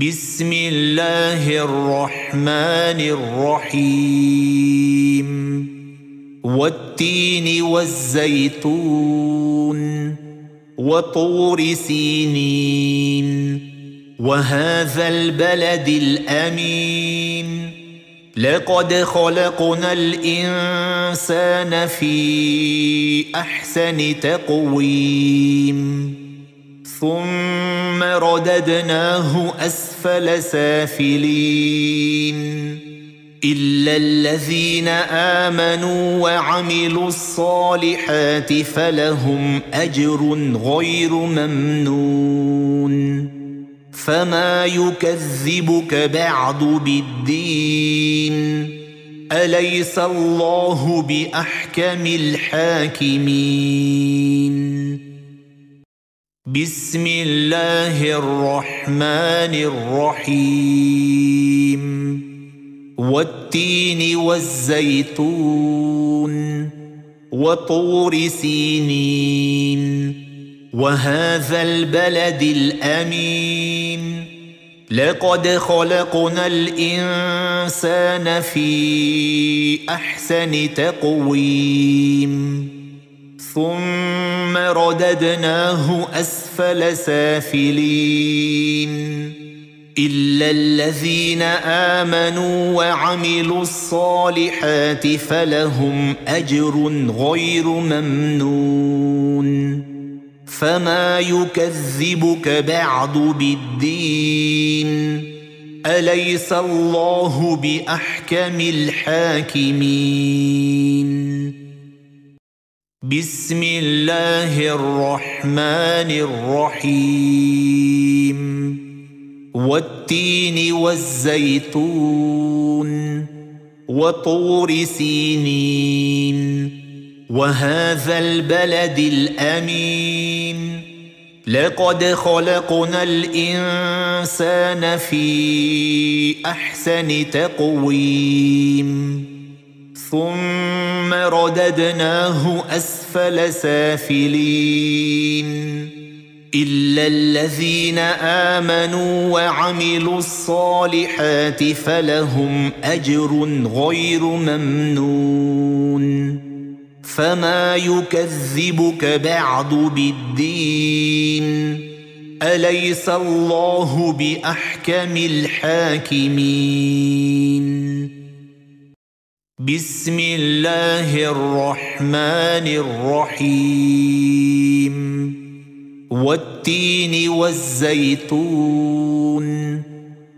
بسم الله الرحمن الرحيم والتين والزيتون وطور سينين وهذا البلد الامين لقد خلقنا الانسان في احسن تقويم ثم رددناه أسفل سافلين إلا الذين آمنوا وعملوا الصالحات فلهم أجر غير ممنون فما يكذبك بعد بالدين أليس الله بأحكم الحاكمين بسم الله الرحمن الرحيم. والتين والزيتون وطور سينين. وهذا البلد الأمين. لقد خلقنا الإنسان في أحسن تقويم. ثم رددناه أسفل سافلين. إلا الذين آمنوا وعملوا الصالحات فلهم أجر غير ممنون. فما يكذبك بعد بالدين. أليس الله بأحكم الحاكمين؟ بسم الله الرحمن الرحيم. والتين والزيتون وطور سينين. وهذا البلد الأمين. لقد خلقنا الإنسان في أحسن تقويم. ثم رددناه أسفل سافلين. إلا الذين آمنوا وعملوا الصالحات فلهم أجر غير ممنون. فما يكذبك بعد بالدين. أليس الله بأحكم الحاكمين؟ بسم الله الرحمن الرحيم. والتين والزيتون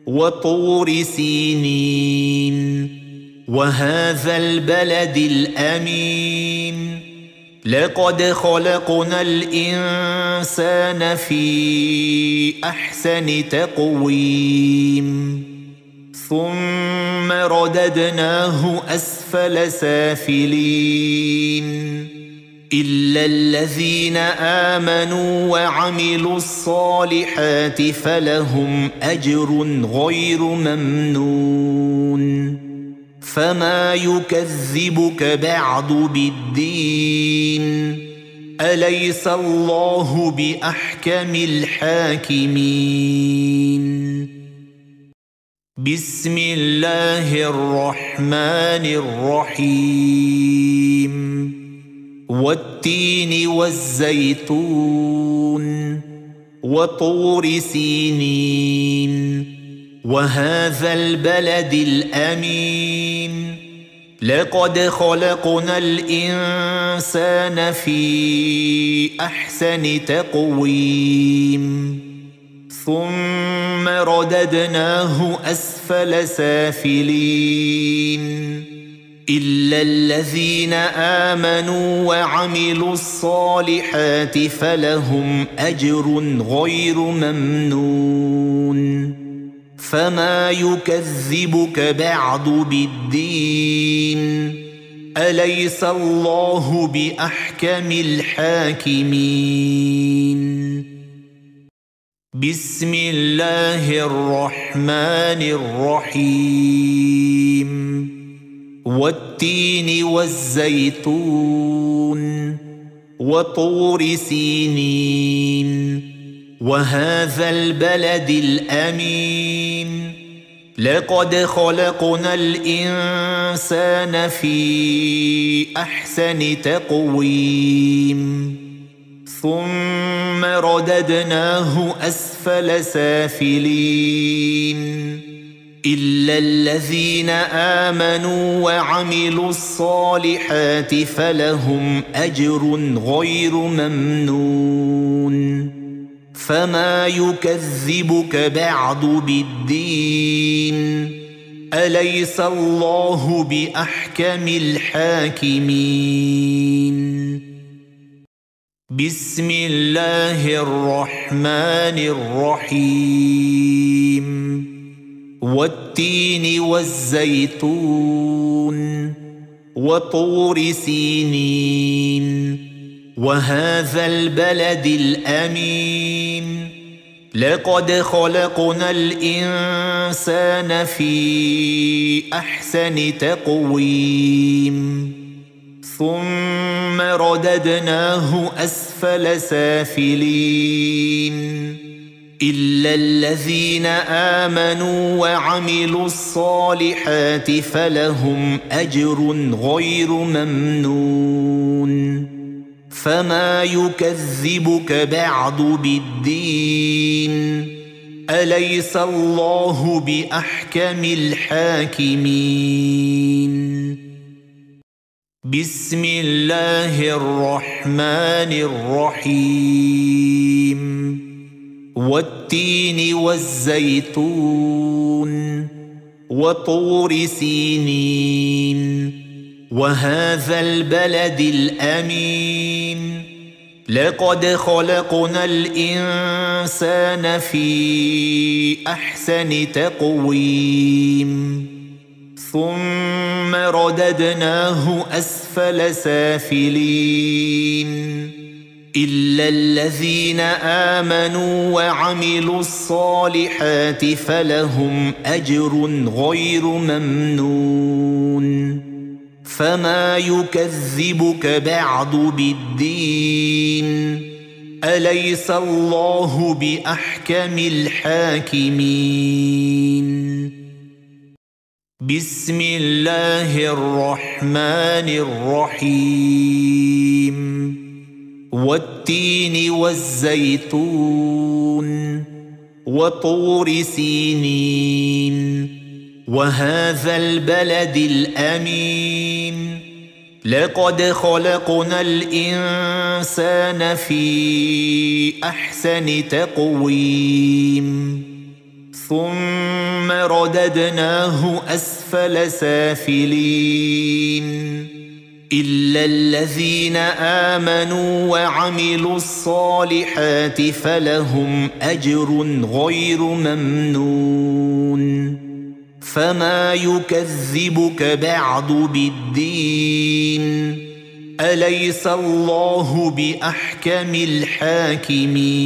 وطور سينين. وهذا البلد الأمين. لقد خلقنا الإنسان في أحسن تقويم. ثم رددناه أسفل سافلين. إلا الذين آمنوا وعملوا الصالحات فلهم أجر غير ممنون. فما يكذبك بعد بالدين. أليس الله بأحكم الحاكمين؟ بسم الله الرحمن الرحيم والتين والزيتون وطور سينين وهذا البلد الامين لقد خلقنا الانسان في احسن تقويم ثم رددناه أسفل سافلين. إلا الذين آمنوا وعملوا الصالحات فلهم أجر غير ممنون. فما يكذبك بعد بالدين. أليس الله بأحكم الحاكمين؟ بسم الله الرحمن الرحيم والتين والزيتون وطور سينين وهذا البلد الامين لقد خلقنا الانسان في احسن تقويم ثم رددناه أسفل سافلين. إلا الذين آمنوا وعملوا الصالحات فلهم أجر غير ممنون. فما يكذبك بعد بالدين. أليس الله بأحكم الحاكمين؟ بسم الله الرحمن الرحيم. والتين والزيتون وطور سينين. وهذا البلد الأمين. لقد خلقنا الإنسان في أحسن تقويم. ثم رددناه أسفل سافلين. إلا الذين آمنوا وعملوا الصالحات فلهم أجر غير ممنون. فما يكذبك بعد بالدين. أليس الله بأحكم الحاكمين؟ بسم الله الرحمن الرحيم والتين والزيتون وطور سينين وهذا البلد الامين لقد خلقنا الانسان في احسن تقويم ثم رددناه أسفل سافلين إلا الذين آمنوا وعملوا الصالحات فلهم أجر غير ممنون فما يكذبك بعد بالدين أليس الله بأحكم الحاكمين بسم الله الرحمن الرحيم. والتين والزيتون وطور سينين. وهذا البلد الأمين. لقد خلقنا الإنسان في أحسن تقويم. ثم رددناه أسفل سافلين. إلا الذين آمنوا وعملوا الصالحات فلهم أجر غير ممنون. فما يكذبك بعد بالدين. أليس الله بأحكم الحاكمين؟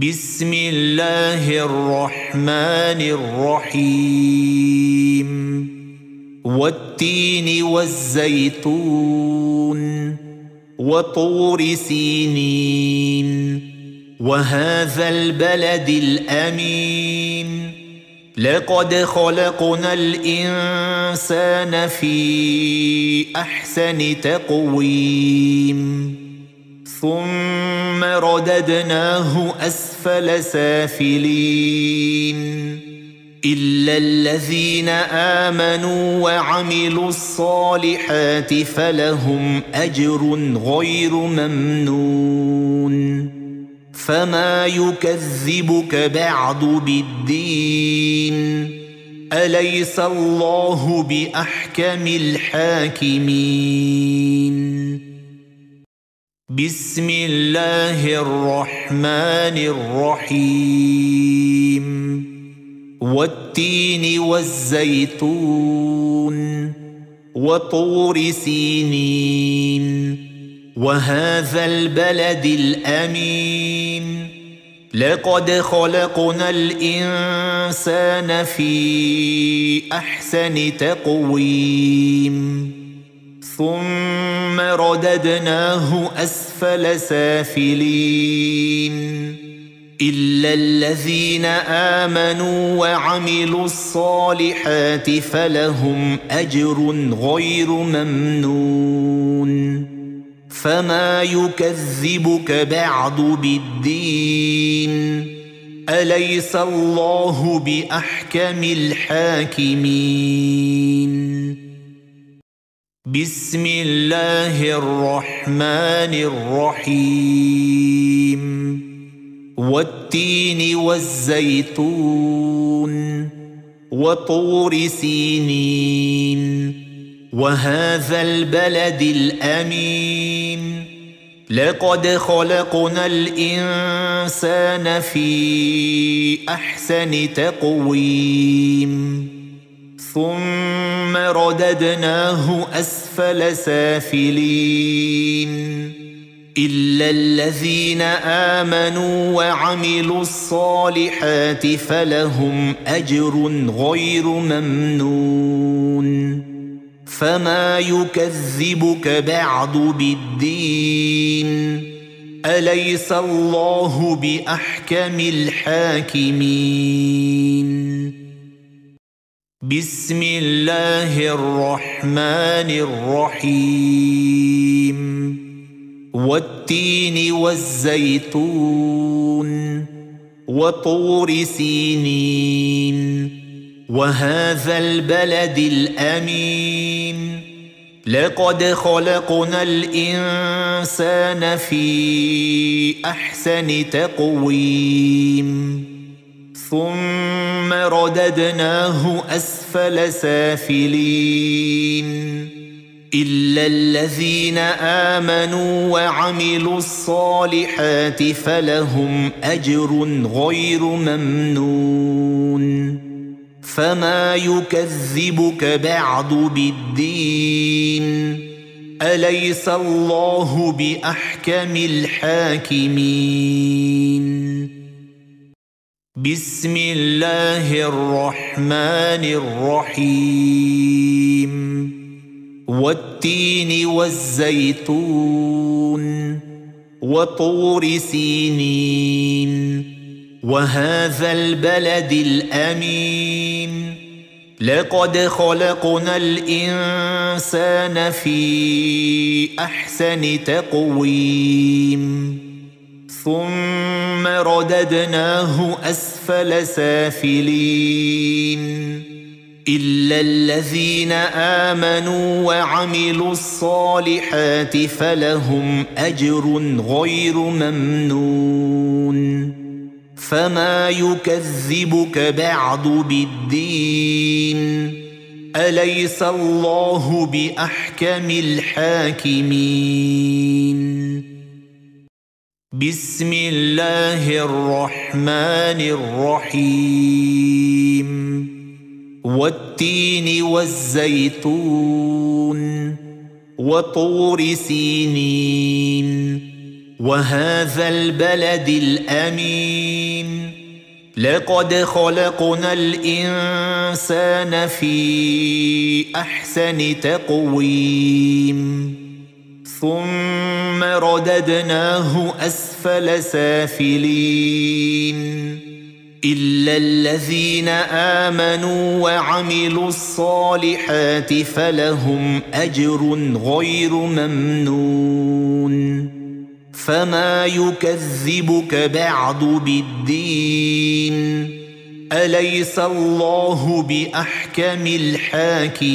بسم الله الرحمن الرحيم. والتين والزيتون وطور سينين. وهذا البلد الأمين. لقد خلقنا الإنسان في أحسن تقويم. ثم رددناه أسفل سافلين. إلا الذين آمنوا وعملوا الصالحات فلهم أجر غير ممنون. فما يكذبك بعد بالدين. أليس الله بأحكم الحاكمين؟ بسم الله الرحمن الرحيم والتين والزيتون وطور سينين وهذا البلد الامين لقد خلقنا الانسان في احسن تقويم ثم رددناه أسفل سافلين إلا الذين آمنوا وعملوا الصالحات فلهم أجر غير ممنون فما يكذبك بعد بالدين أليس الله بأحكم الحاكمين بسم الله الرحمن الرحيم. والتين والزيتون وطور سينين. وهذا البلد الأمين. لقد خلقنا الإنسان في أحسن تقويم. ثم رددناه أسفل سافلين. إلا الذين آمنوا وعملوا الصالحات فلهم أجر غير ممنون. فما يكذبك بعد بالدين. أليس الله بأحكم الحاكمين؟ بسم الله الرحمن الرحيم. والتين والزيتون وطور سينين. وهذا البلد الأمين. لقد خلقنا الإنسان في أحسن تقويم. ثم رددناه أسفل سافلين. إلا الذين آمنوا وعملوا الصالحات فلهم أجر غير ممنون. فما يكذبك بعد بالدين. أليس الله بأحكم الحاكمين؟ بسم الله الرحمن الرحيم. والتين والزيتون وطور سينين. وهذا البلد الأمين. لقد خلقنا الإنسان في أحسن تقويم. ثم رددناه أسفل سافلين. إلا الذين آمنوا وعملوا الصالحات فلهم أجر غير ممنون. فما يكذبك بعد بالدين. أليس الله بأحكم الحاكمين؟ بسم الله الرحمن الرحيم. والتين والزيتون وطور سينين. وهذا البلد الأمين. لقد خلقنا الإنسان في أحسن تقويم. ثم رددناه أسفل سافلين. إلا الذين آمنوا وعملوا الصالحات فلهم أجر غير ممنون. فما يكذبك بعد بالدين. أليس الله بأحكم الحاكمين؟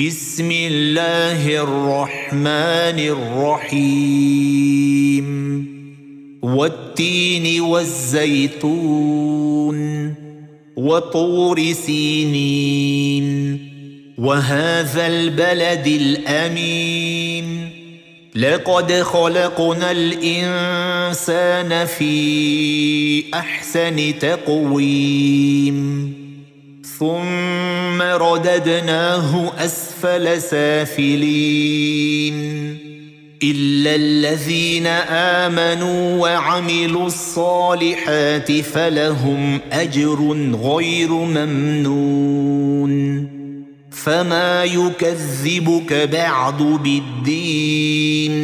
بسم الله الرحمن الرحيم. والتين والزيتون وطور سينين. وهذا البلد الأمين. لقد خلقنا الإنسان في أحسن تقويم. ثم رددناه أسفل سافلين. إلا الذين آمنوا وعملوا الصالحات فلهم أجر غير ممنون. فما يكذبك بعد بالدين.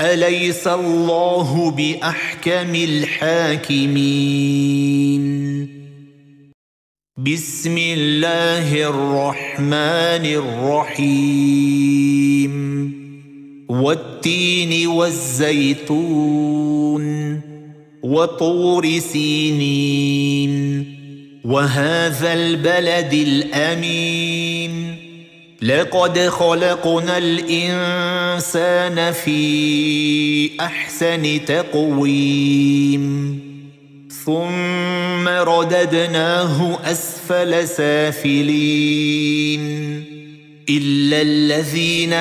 أليس الله بأحكم الحاكمين؟ بسم الله الرحمن الرحيم. والتين والزيتون وطور سينين. وهذا البلد الأمين. لقد خلقنا الإنسان في أحسن تقويم. ثم رددناه أسفل سافلين. إلا الذين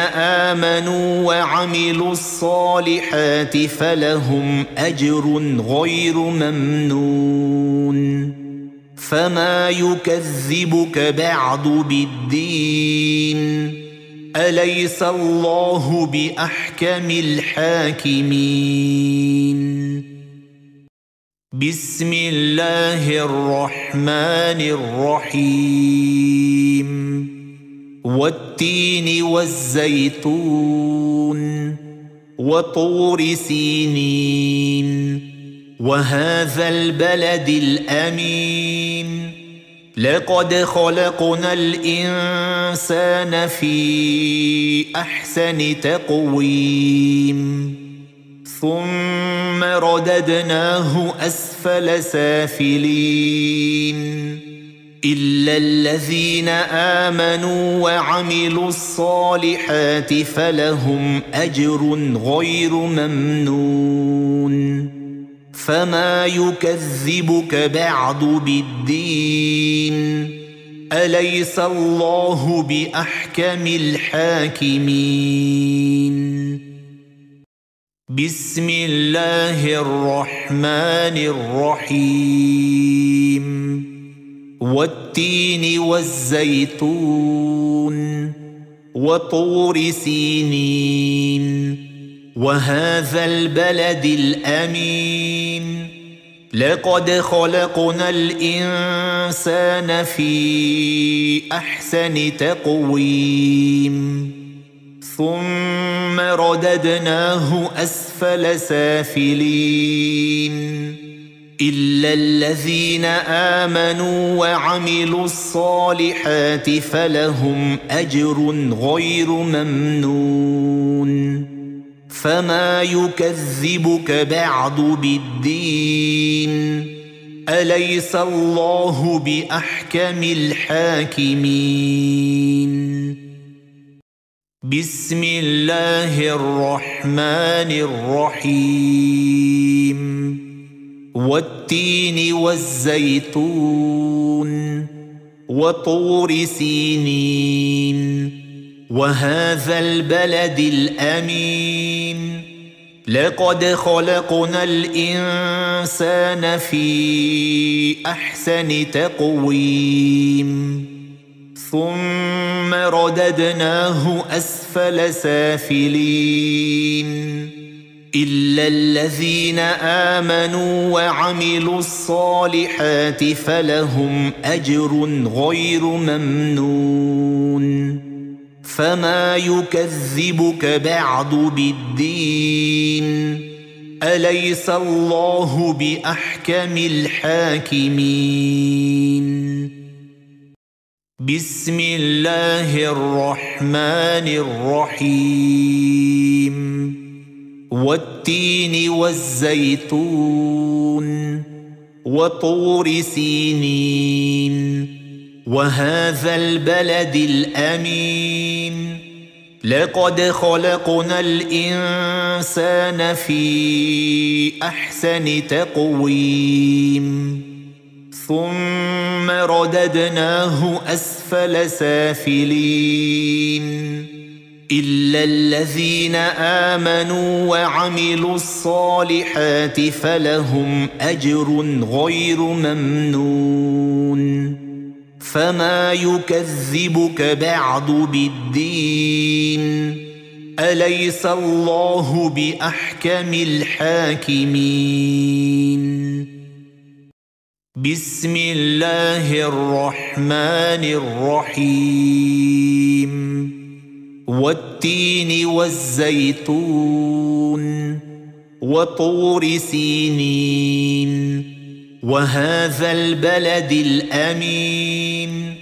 آمنوا وعملوا الصالحات فلهم أجر غير ممنون. فما يكذبك بعد بالدين. أليس الله بأحكم الحاكمين؟ بسم الله الرحمن الرحيم. والتين والزيتون وطور سينين. وهذا البلد الأمين. لقد خلقنا الإنسان في أحسن تقويم. ثم رددناه أسفل سافلين. إلا الذين آمنوا وعملوا الصالحات فلهم أجر غير ممنون. فما يكذبك بعد بالدين. أليس الله بأحكم الحاكمين؟ بسم الله الرحمن الرحيم. والتين والزيتون وطور سينين. وهذا البلد الأمين. لقد خلقنا الإنسان في أحسن تقويم. ثم رددناه أسفل سافلين. إلا الذين آمنوا وعملوا الصالحات فلهم أجر غير ممنون. فما يكذبك بعد بالدين. أليس الله بأحكم الحاكمين؟ بسم الله الرحمن الرحيم. والتين والزيتون وطور سينين. وهذا البلد الأمين. لقد خلقنا الإنسان في أحسن تقويم. ثم رددناه أسفل سافلين. إلا الذين آمنوا وعملوا الصالحات فلهم أجر غير ممنون. فما يكذبك بعد بالدين. أليس الله بأحكم الحاكمين؟ بسم الله الرحمن الرحيم. والتين والزيتون وطور سينين. وهذا البلد الأمين. لقد خلقنا الإنسان في أحسن تقويم. ثم رددناه أسفل سافلين. إلا الذين آمنوا وعملوا الصالحات فلهم أجر غير ممنون. فما يكذبك بعد بالدين. أليس الله بأحكم الحاكمين؟ بسم الله الرحمن الرحيم. والتين والزيتون وطور سينين. وهذا البلد الأمين.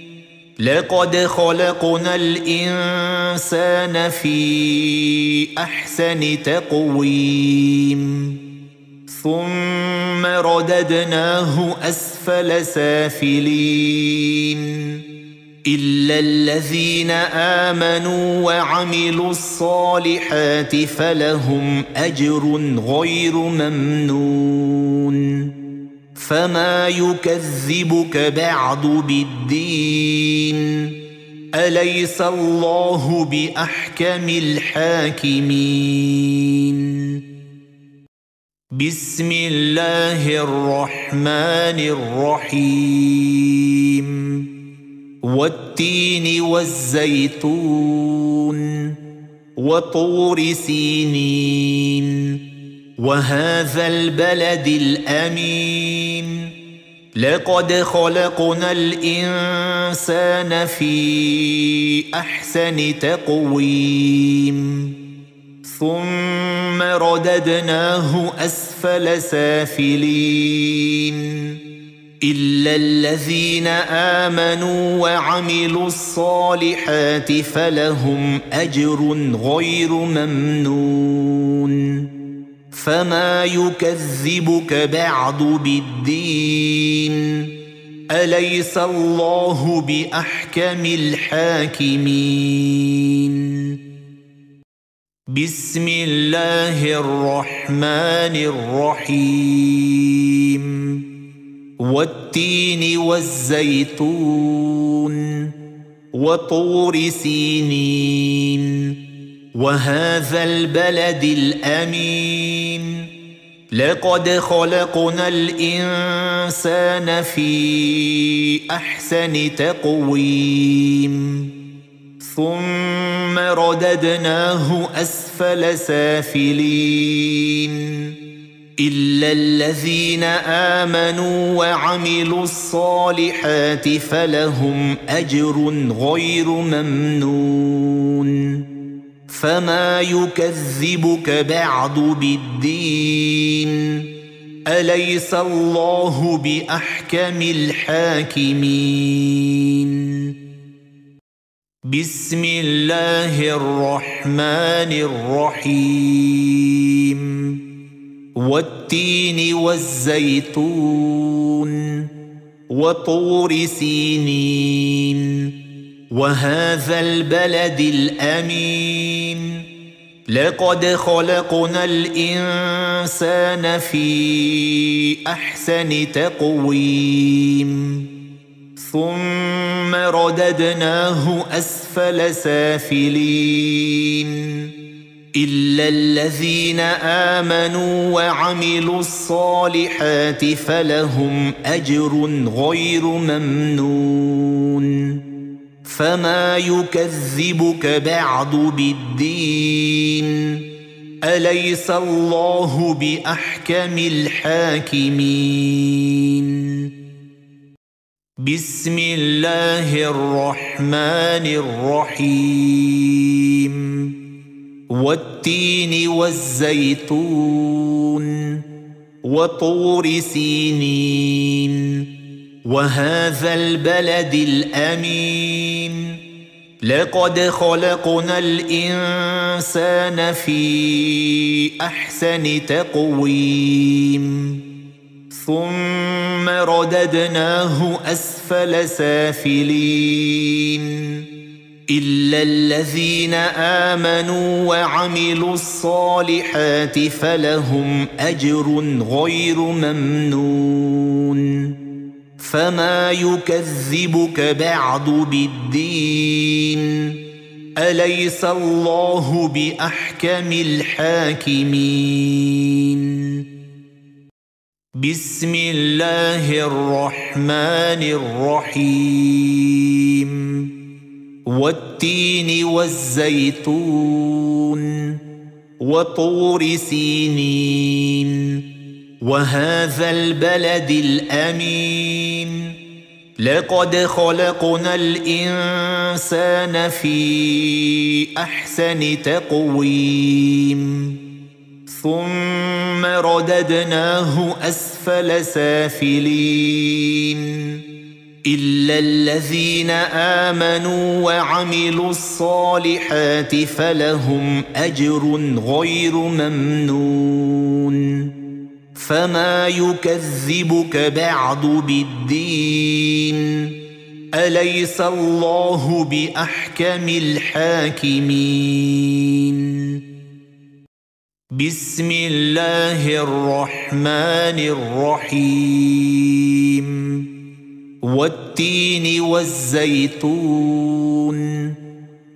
لقد خلقنا الإنسان في أحسن تقويم. ثم رددناه أسفل سافلين. إلا الذين آمنوا وعملوا الصالحات فلهم أجر غير ممنون. فما يكذبك بعد بالدين. أليس الله بأحكم الحاكمين؟ بسم الله الرحمن الرحيم. والتين والزيتون وطور سينين. وهذا البلد الأمين. لقد خلقنا الإنسان في أحسن تقويم. ثم رددناه أسفل سافلين. إلا الذين آمنوا وعملوا الصالحات فلهم أجر غير ممنون. فما يكذبك بعد بالدين. أليس الله بأحكم الحاكمين؟ بسم الله الرحمن الرحيم. والتين والزيتون وطور سينين. وهذا البلد الأمين. لقد خلقنا الإنسان في أحسن تقويم. ثم رددناه أسفل سافلين. إلا الذين آمنوا وعملوا الصالحات فلهم أجر غير ممنون. فما يكذبك بعد بالدين. أليس الله بأحكم الحاكمين؟ بسم الله الرحمن الرحيم. والتين والزيتون وطور سينين. وهذا البلد الأمين. لقد خلقنا الإنسان في أحسن تقويم. ثم رددناه أسفل سافلين. إلا الذين آمنوا وعملوا الصالحات فلهم أجر غير ممنون. فما يكذبك بعد بالدين. أليس الله بأحكم الحاكمين؟ بسم الله الرحمن الرحيم. والتين والزيتون وطور سينين. وهذا البلد الأمين. لقد خلقنا الإنسان في أحسن تقويم. ثم رددناه أسفل سافلين. إلا الذين آمنوا وعملوا الصالحات فلهم أجر غير ممنون. فما يكذبك بعد بالدين. أليس الله بأحكم الحاكمين؟ بسم الله الرحمن الرحيم. والتين والزيتون وطور سينين. وهذا البلد الأمين. لقد خلقنا الإنسان في أحسن تقويم. ثم رددناه أسفل سافلين. إلا الذين آمنوا وعملوا الصالحات فلهم أجر غير ممنون. فما يكذبك بعد بالدين. أليس الله بأحكم الحاكمين؟ بسم الله الرحمن الرحيم. والتين والزيتون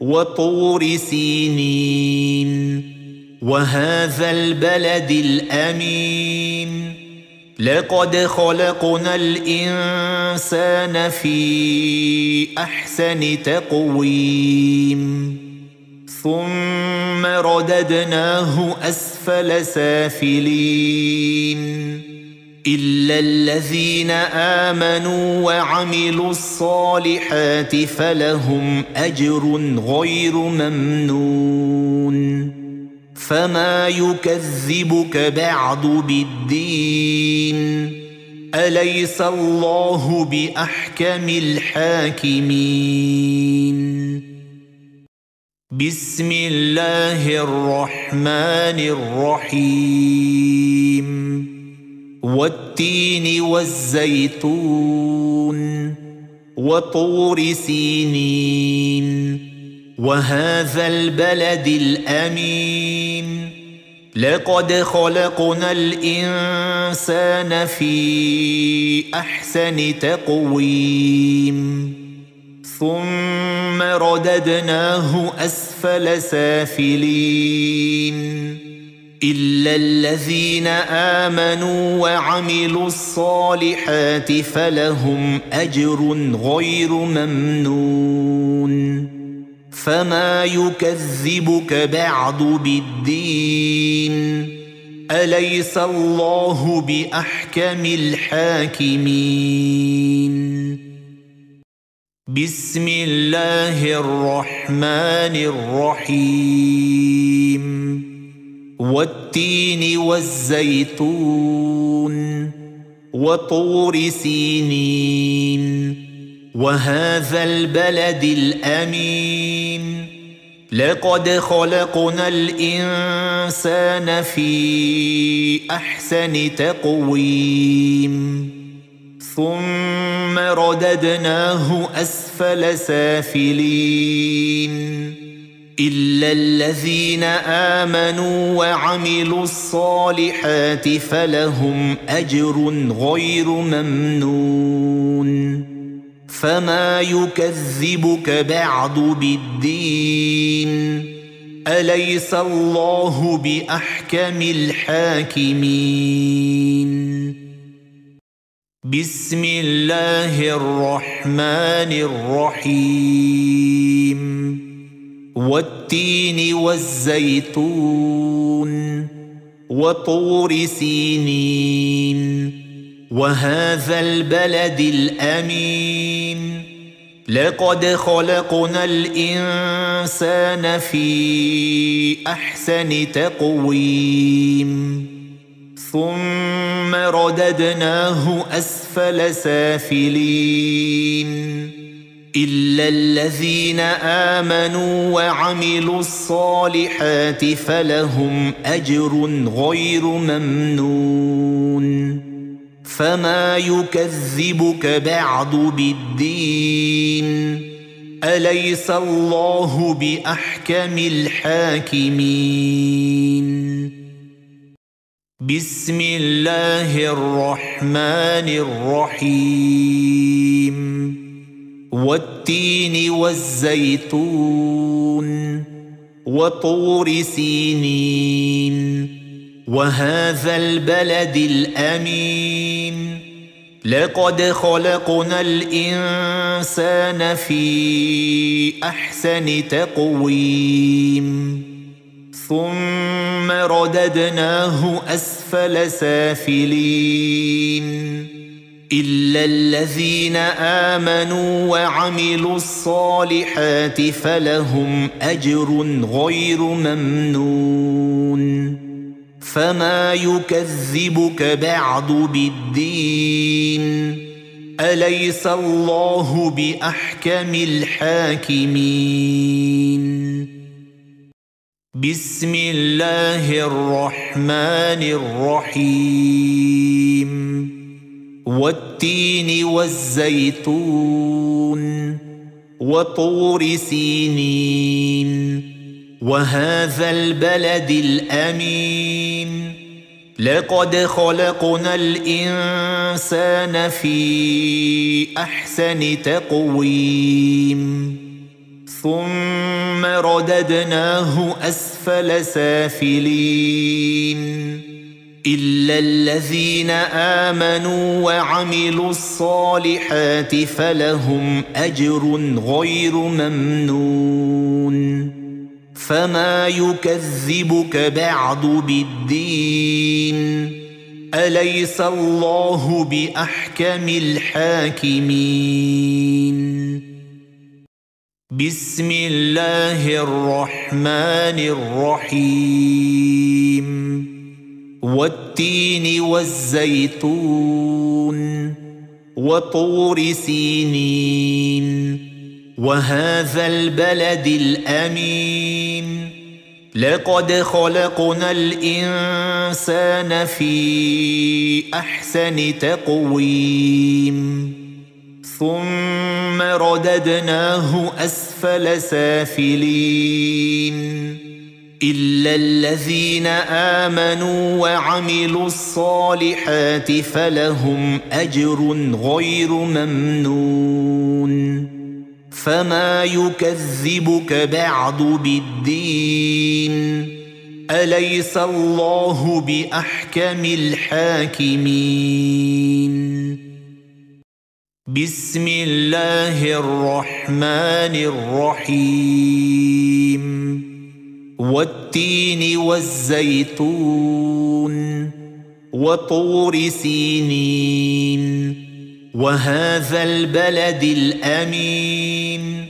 وطور سينين. وهذا البلد الأمين. لقد خلقنا الإنسان في أحسن تقويم. ثم رددناه أسفل سافلين. إلا الذين آمنوا وعملوا الصالحات فلهم أجر غير ممنون. فما يكذبك بعد بالدين. أليس الله بأحكم الحاكمين؟ بسم الله الرحمن الرحيم. والتين والزيتون وطور سينين. وهذا البلد الأمين. لقد خلقنا الإنسان في أحسن تقويم. ثم رددناه أسفل سافلين. إلا الذين آمنوا وعملوا الصالحات فلهم أجر غير ممنون. فما يكذبك بعد بالدين. أليس الله بأحكم الحاكمين؟ بسم الله الرحمن الرحيم والتين والزيتون وطور سينين وهذا البلد الامين لقد خلقنا الانسان في احسن تقويم ثم رددناه أسفل سافلين. إلا الذين آمنوا وعملوا الصالحات فلهم أجر غير ممنون. فما يكذبك بعد بالدين. أليس الله بأحكم الحاكمين؟ بسم الله الرحمن الرحيم. والتين والزيتون وطور سينين. وهذا البلد الأمين. لقد خلقنا الإنسان في أحسن تقويم. ثم رددناه أسفل سافلين إلا الذين آمنوا وعملوا الصالحات فلهم أجر غير ممنون فما يكذبك بعد بالدين أليس الله بأحكم الحاكمين بسم الله الرحمن الرحيم. والتين والزيتون وطور سينين. وهذا البلد الأمين. لقد خلقنا الإنسان في أحسن تقويم. ثم رددناه أسفل سافلين. إلا الذين آمنوا وعملوا الصالحات فلهم أجر غير ممنون. فما يكذبك بعد بالدين. أليس الله بأحكم الحاكمين؟ بسم الله الرحمن الرحيم. والتين والزيتون وطور سينين. وهذا البلد الأمين. لقد خلقنا الإنسان في أحسن تقويم. ثم رددناه أسفل سافلين. إلا الذين آمنوا وعملوا الصالحات فلهم أجر غير ممنون. فما يكذبك بعد بالدين. أليس الله بأحكم الحاكمين؟ بسم الله الرحمن الرحيم. والتين والزيتون وطور سينين. وهذا البلد الأمين. لقد خلقنا الإنسان في أحسن تقويم. ثم رددناه أسفل سافلين. إلا الذين آمنوا وعملوا الصالحات فلهم أجر غير ممنون. فما يكذبك بعد بالدين. أليس الله بأحكم الحاكمين؟ بسم الله الرحمن الرحيم والتين والزيتون وطور سينين وهذا البلد الأمين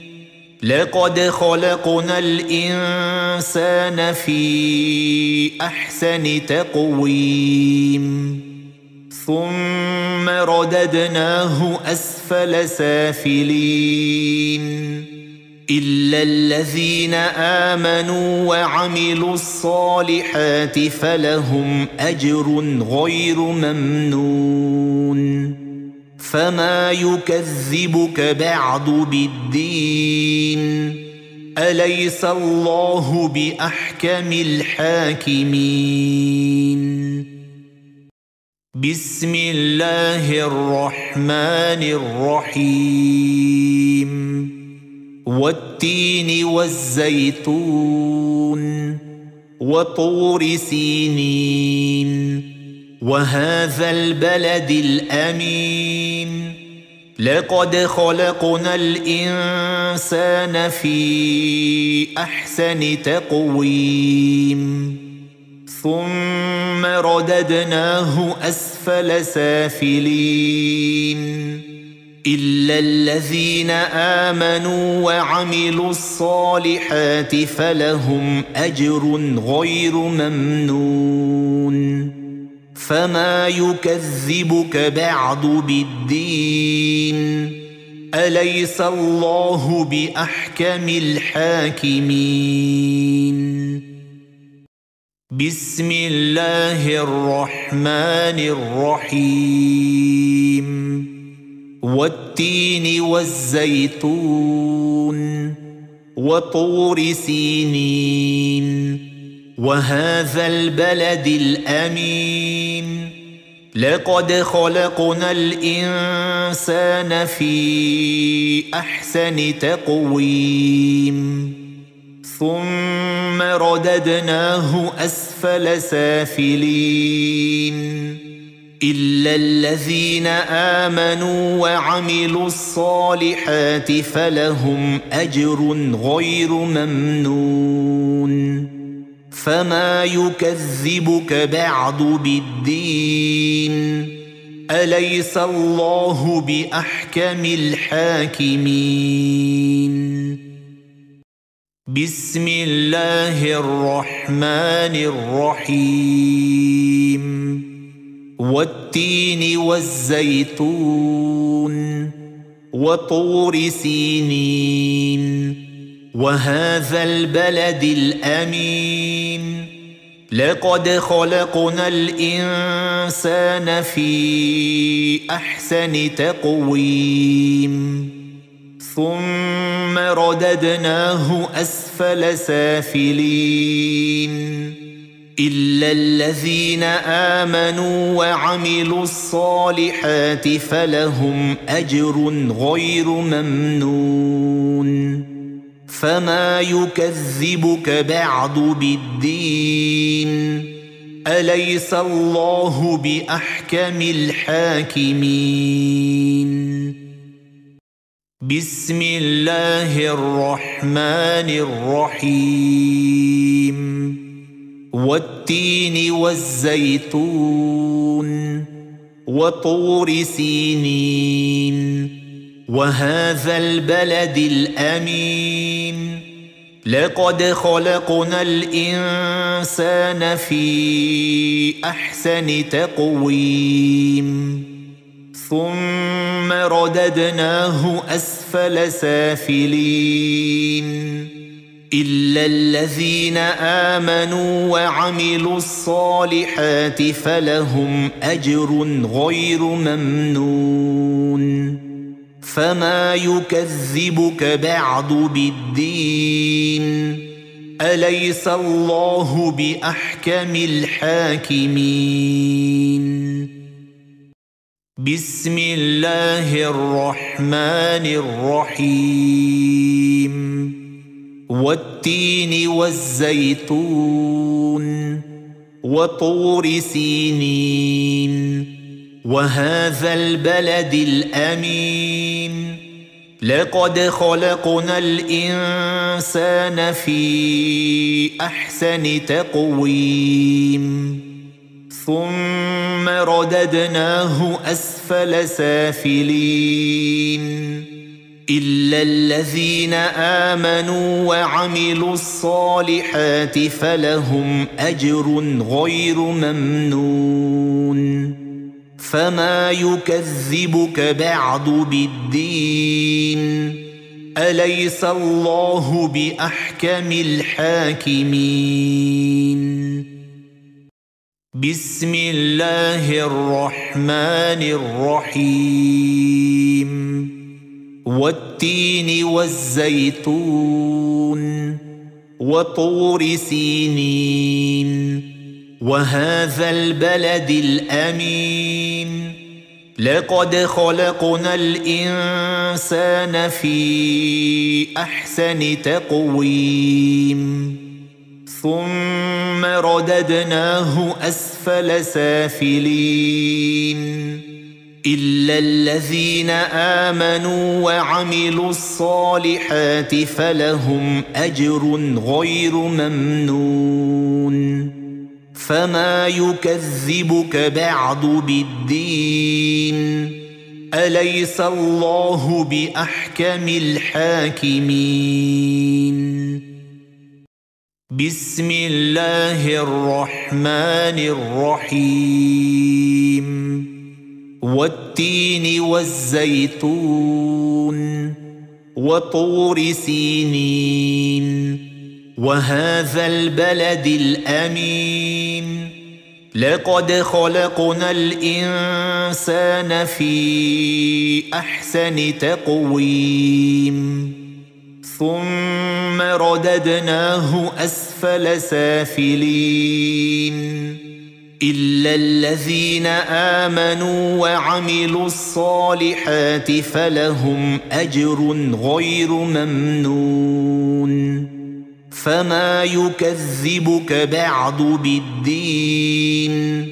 لقد خلقنا الإنسان في أحسن تقويم ثم رددناه أسفل سافلين. إلا الذين آمنوا وعملوا الصالحات فلهم أجر غير ممنون. فما يكذبك بعد بالدين. أليس الله بأحكم الحاكمين؟ بسم الله الرحمن الرحيم. والتين والزيتون وطور سينين. وهذا البلد الأمين. لقد خلقنا الإنسان في أحسن تقويم. ثم رددناه أسفل سافلين. إلا الذين آمنوا وعملوا الصالحات فلهم أجر غير ممنون. فما يكذبك بعد بالدين. أليس الله بأحكم الحاكمين؟ بسم الله الرحمن الرحيم. والتين والزيتون وطور سينين. وهذا البلد الأمين. لقد خلقنا الإنسان في أحسن تقويم. ثم رددناه أسفل سافلين. إلا الذين آمنوا وعملوا الصالحات فلهم أجر غير ممنون. فما يكذبك بعد بالدين. أليس الله بأحكم الحاكمين؟ بسم الله الرحمن الرحيم. والتين والزيتون وطور سينين. وهذا البلد الأمين. لقد خلقنا الإنسان في أحسن تقويم. ثم رددناه أسفل سافلين. إلا الذين آمنوا وعملوا الصالحات فلهم أجر غير ممنون. فما يكذبك بعد بالدين. أليس الله بأحكم الحاكمين؟ بسم الله الرحمن الرحيم. والتين والزيتون وطور سينين. وهذا البلد الأمين. لقد خلقنا الإنسان في أحسن تقويم. ثم رددناه أسفل سافلين. إلا الذين آمنوا وعملوا الصالحات فلهم أجر غير ممنون. فما يكذبك بعد بالدين. أليس الله بأحكم الحاكمين؟ بسم الله الرحمن الرحيم. والتين والزيتون وطور سينين. وهذا البلد الأمين. لقد خلقنا الإنسان في أحسن تقويم. ثم رددناه أسفل سافلين. إلا الذين آمنوا وعملوا الصالحات فلهم أجر غير ممنون. فما يكذبك بعد بالدين. أليس الله بأحكم الحاكمين؟ بسم الله الرحمن الرحيم. والتين والزيتون وطور سينين. وهذا البلد الأمين. لقد خلقنا الإنسان في أحسن تقويم. ثم رددناه أسفل سافلين إلا الذين آمنوا وعملوا الصالحات فلهم أجر غير ممنون فما يكذبك بعد بالدين أليس الله بأحكم الحاكمين بسم الله الرحمن الرحيم. والتين والزيتون وطور سينين. وهذا البلد الأمين. لقد خلقنا الإنسان في أحسن تقويم. ثم رددناه أسفل سافلين. إلا الذين آمنوا وعملوا الصالحات فلهم أجر غير ممنون. فما يكذبك بعد بالدين.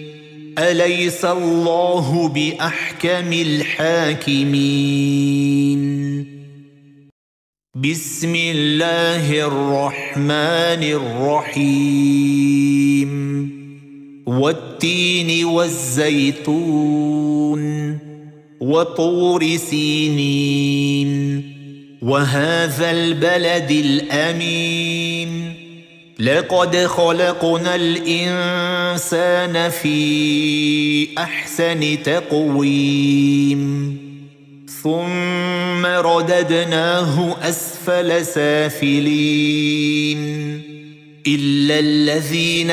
أليس الله بأحكم الحاكمين؟ بسم الله الرحمن الرحيم. والتين والزيتون وطور سينين. وهذا البلد الأمين. لقد خلقنا الإنسان في أحسن تقويم. ثم رددناه أسفل سافلين. إلا الذين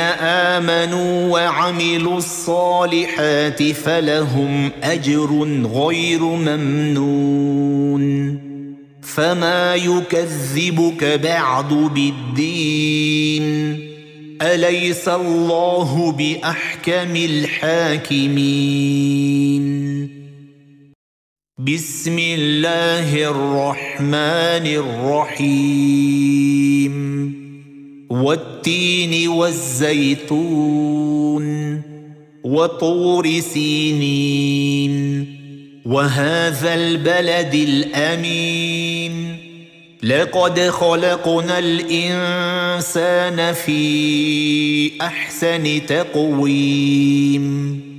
آمنوا وعملوا الصالحات فلهم أجر غير ممنون. فما يكذبك بعد بالدين. أليس الله بأحكم الحاكمين؟ بسم الله الرحمن الرحيم. والتين والزيتون وطور سينين. وهذا البلد الأمين. لقد خلقنا الإنسان في أحسن تقويم.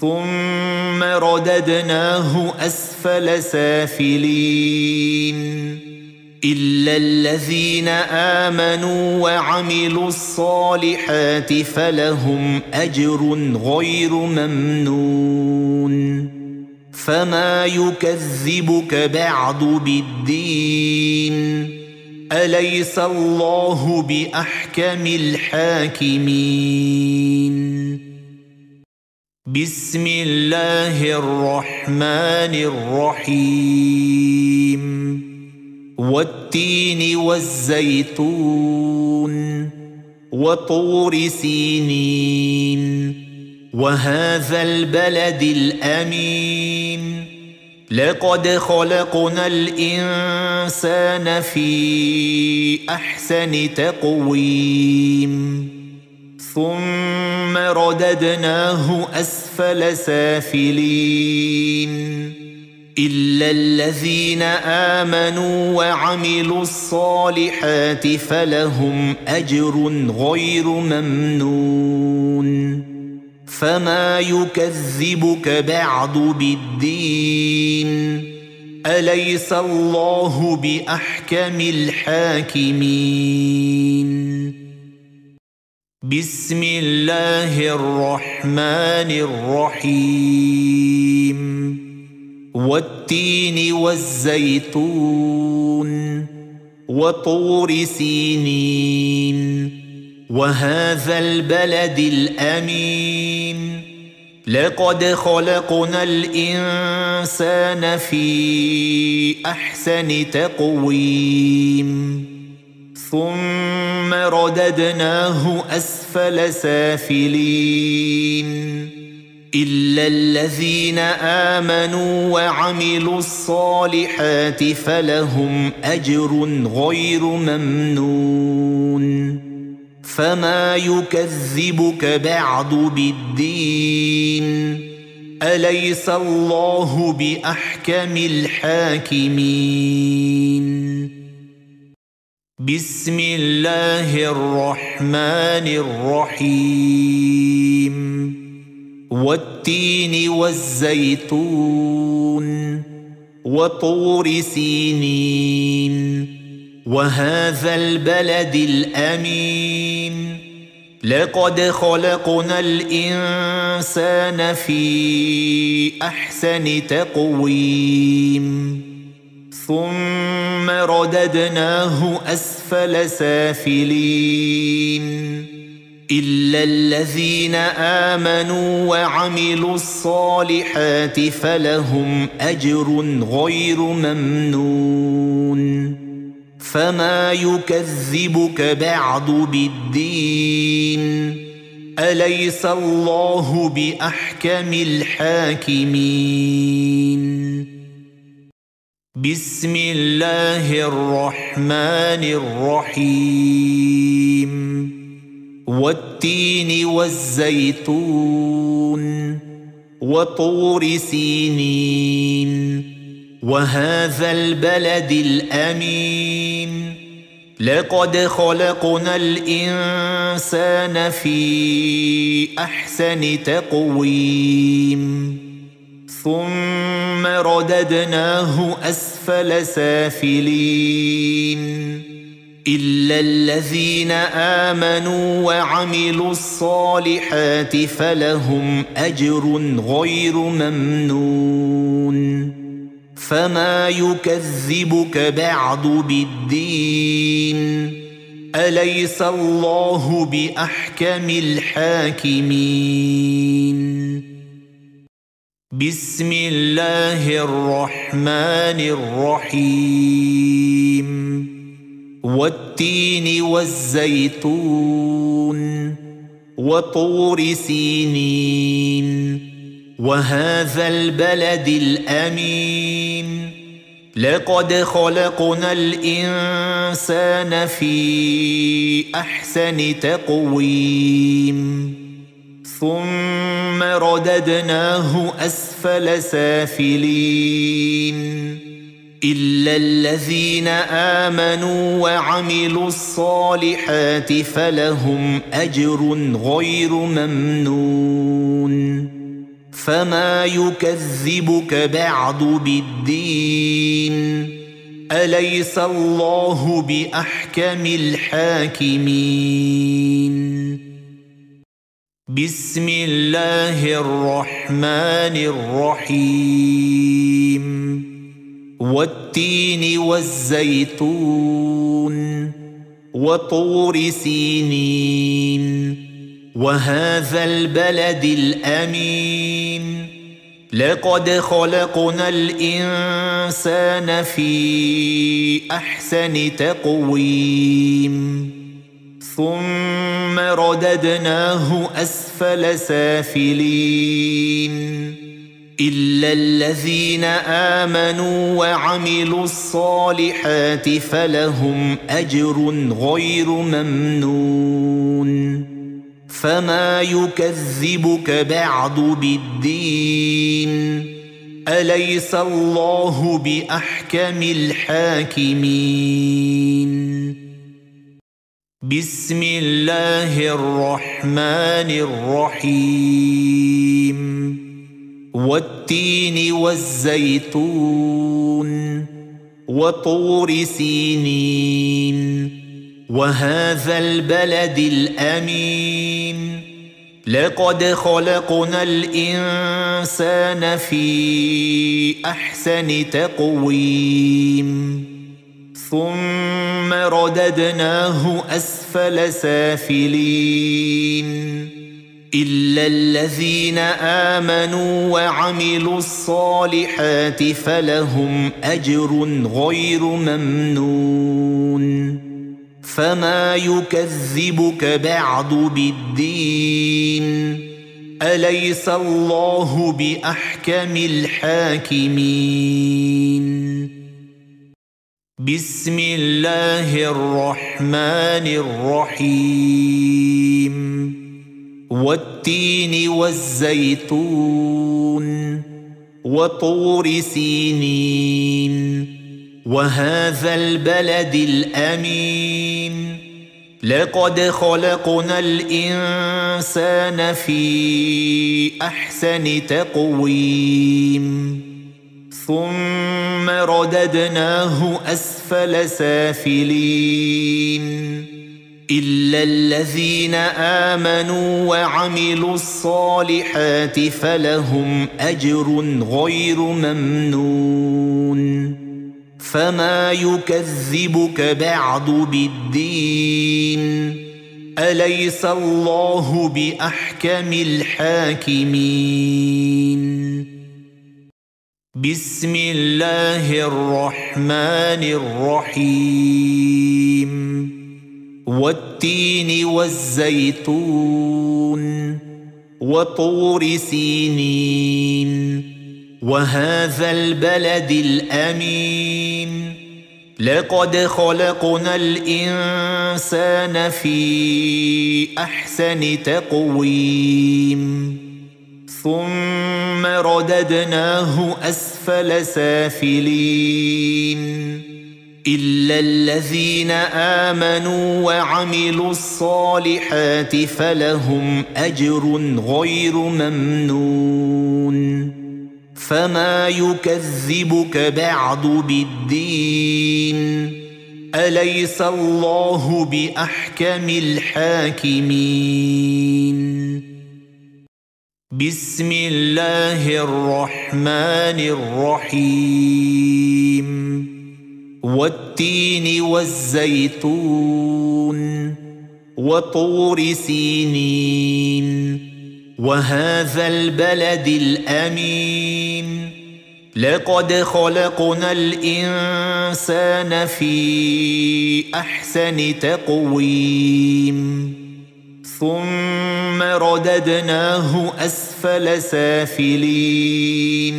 ثم رددناه أسفل سافلين. إلا الذين آمنوا وعملوا الصالحات فلهم أجر غير ممنون. فما يكذبك بعد بالدين. أليس الله بأحكم الحاكمين؟ بسم الله الرحمن الرحيم. والتين والزيتون وطور سينين. وهذا البلد الأمين. لقد خلقنا الإنسان في أحسن تقويم. ثم رددناه أسفل سافلين. إلا الذين آمنوا وعملوا الصالحات فلهم أجر غير ممنون. فما يكذبك بعد بالدين. أليس الله بأحكم الحاكمين؟ بسم الله الرحمن الرحيم. والتين والزيتون وطور سينين. وهذا البلد الأمين. لقد خلقنا الإنسان في أحسن تقويم. ثم رددناه أسفل سافلين. إلا الذين آمنوا وعملوا الصالحات فلهم أجر غير ممنون. فما يكذبك بعد بالدين. أليس الله بأحكم الحاكمين؟ بسم الله الرحمن الرحيم. والتين والزيتون وطور سينين. وهذا البلد الأمين. لقد خلقنا الإنسان في أحسن تقويم. ثم رددناه أسفل سافلين. إلا الذين آمنوا وعملوا الصالحات فلهم أجر غير ممنون. فما يكذبك بعد بالدين. أليس الله بأحكم الحاكمين؟ بسم الله الرحمن الرحيم. والتين والزيتون وطور سينين. وهذا البلد الأمين. لقد خلقنا الإنسان في أحسن تقويم. ثم رددناه أسفل سافلين. إلا الذين آمنوا وعملوا الصالحات فلهم أجر غير ممنون. فما يكذبك بعد بالدين. أليس الله بأحكم الحاكمين؟ بسم الله الرحمن الرحيم. والتين والزيتون وطور سينين. وهذا البلد الأمين. لقد خلقنا الإنسان في أحسن تقويم. ثم رددناه أسفل سافلين. إلا الذين آمنوا وعملوا الصالحات فلهم أجر غير ممنون. فما يكذبك بعد بالدين. أليس الله بأحكم الحاكمين؟ بسم الله الرحمن الرحيم. والتين والزيتون وطور سينين. وهذا البلد الأمين. لقد خلقنا الإنسان في أحسن تقويم. ثم رددناه أسفل سافلين. إلا الذين آمنوا وعملوا الصالحات فلهم أجر غير ممنون. فما يكذبك بعد بالدين. أليس الله بأحكم الحاكمين؟ بسم الله الرحمن الرحيم. والتين والزيتون وطور سينين. وهذا البلد الأمين. لقد خلقنا الإنسان في أحسن تقويم. ثم رددناه أسفل سافلين. إلا الذين آمنوا وعملوا الصالحات فلهم أجر غير ممنون. فما يكذبك بعد بالدين. أليس الله بأحكم الحاكمين؟ بسم الله الرحمن الرحيم. والتين والزيتون وطور سينين. وهذا البلد الأمين. لقد خلقنا الإنسان في أحسن تقويم. ثم رددناه أسفل سافلين. إلا الذين آمنوا وعملوا الصالحات فلهم أجر غير ممنون. فما يكذبك بعد بالدين. أليس الله بأحكم الحاكمين؟ بسم الله الرحمن الرحيم والتين والزيتون وطور سينين وهذا البلد الأمين لقد خلقنا الإنسان في أحسن تقويم ثم رددناه أسفل سافلين إلا الذين آمنوا وعملوا الصالحات فلهم أجر غير ممنون فما يكذبك بعد بالدين أليس الله بأحكم الحاكمين بسم الله الرحمن الرحيم. والتين والزيتون وطور سينين. وهذا البلد الأمين. لقد خلقنا الإنسان في أحسن تقويم. ثم رددناه أسفل سافلين.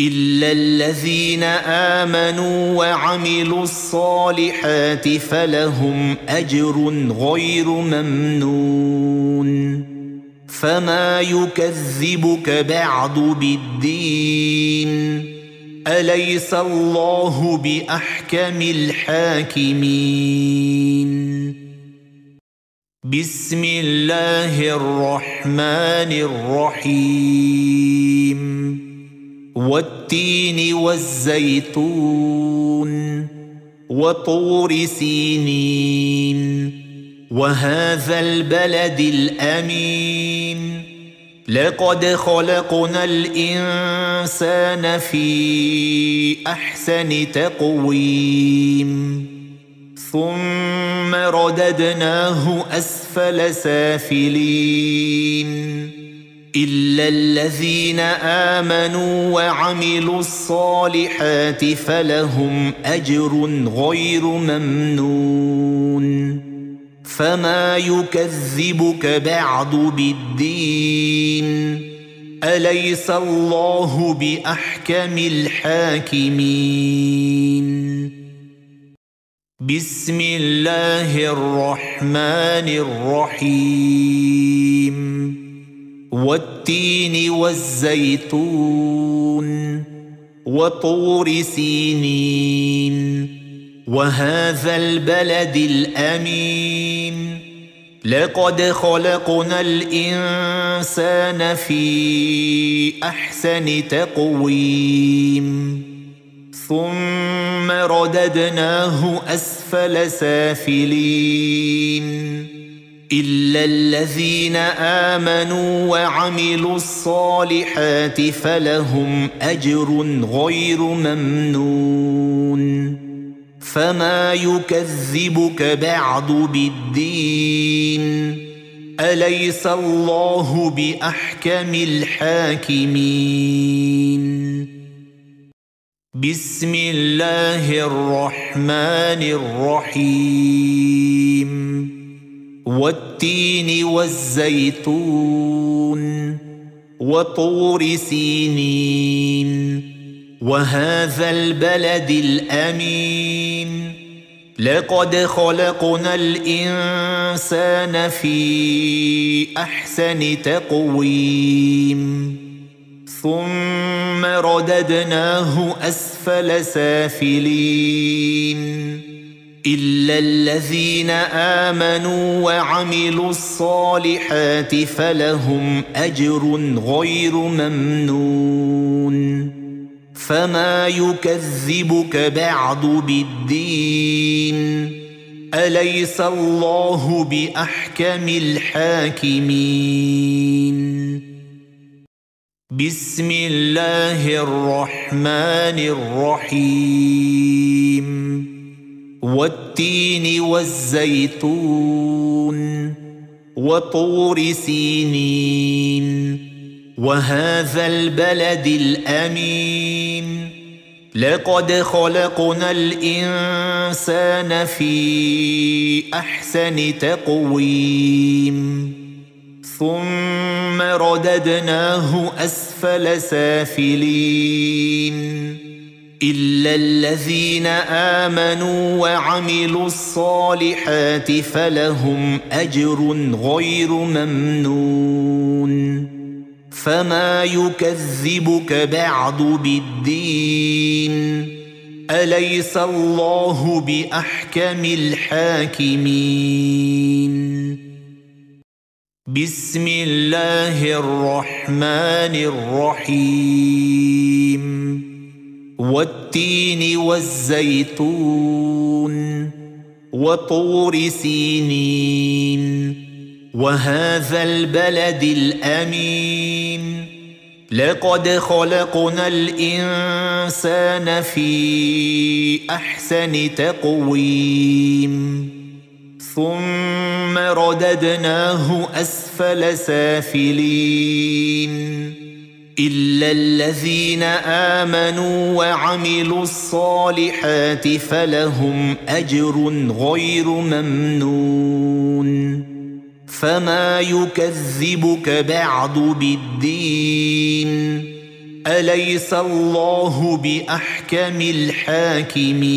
إلا الذين آمنوا وعملوا الصالحات فلهم أجر غير ممنون. فما يكذبك بعد بالدين. أليس الله بأحكم الحاكمين؟ بسم الله الرحمن الرحيم. والتين والزيتون وطور سينين. وهذا البلد الأمين. لقد خلقنا الإنسان في أحسن تقويم. ثم رددناه أسفل سافلين. إلا الذين آمنوا وعملوا الصالحات فلهم أجر غير ممنون. فما يكذبك بعد بالدين. أليس الله بأحكم الحاكمين؟ بسم الله الرحمن الرحيم والتين والزيتون وطور سينين وهذا البلد الامين لقد خلقنا الانسان في احسن تقويم ثم رددناه أسفل سافلين. إلا الذين آمنوا وعملوا الصالحات فلهم أجر غير ممنون. فما يكذبك بعد بالدين. أليس الله بأحكم الحاكمين؟ بسم الله الرحمن الرحيم. والتين والزيتون وطور سينين. وهذا البلد الأمين. لقد خلقنا الإنسان في أحسن تقويم. ثم رددناه أسفل سافلين. إلا الذين آمنوا وعملوا الصالحات فلهم أجر غير ممنون. فما يكذبك بعد بالدين. أليس الله بأحكم الحاكمين؟ بسم الله الرحمن الرحيم. والتين والزيتون وطور سينين. وهذا البلد الأمين. لقد خلقنا الإنسان في أحسن تقويم. ثم رددناه أسفل سافلين إلا الذين آمنوا وعملوا الصالحات فلهم أجر غير ممنون فما يكذبك بعد بالدين أليس الله بأحكم الحاكمين بسم الله الرحمن الرحيم. والتين والزيتون وطور سينين. وهذا البلد الأمين. لقد خلقنا الإنسان في أحسن تقويم. ثم رددناه أسفل سافلين. إلا الذين آمنوا وعملوا الصالحات فلهم أجر غير ممنون. فما يكذبك بعد بالدين. أليس الله بأحكم الحاكمين؟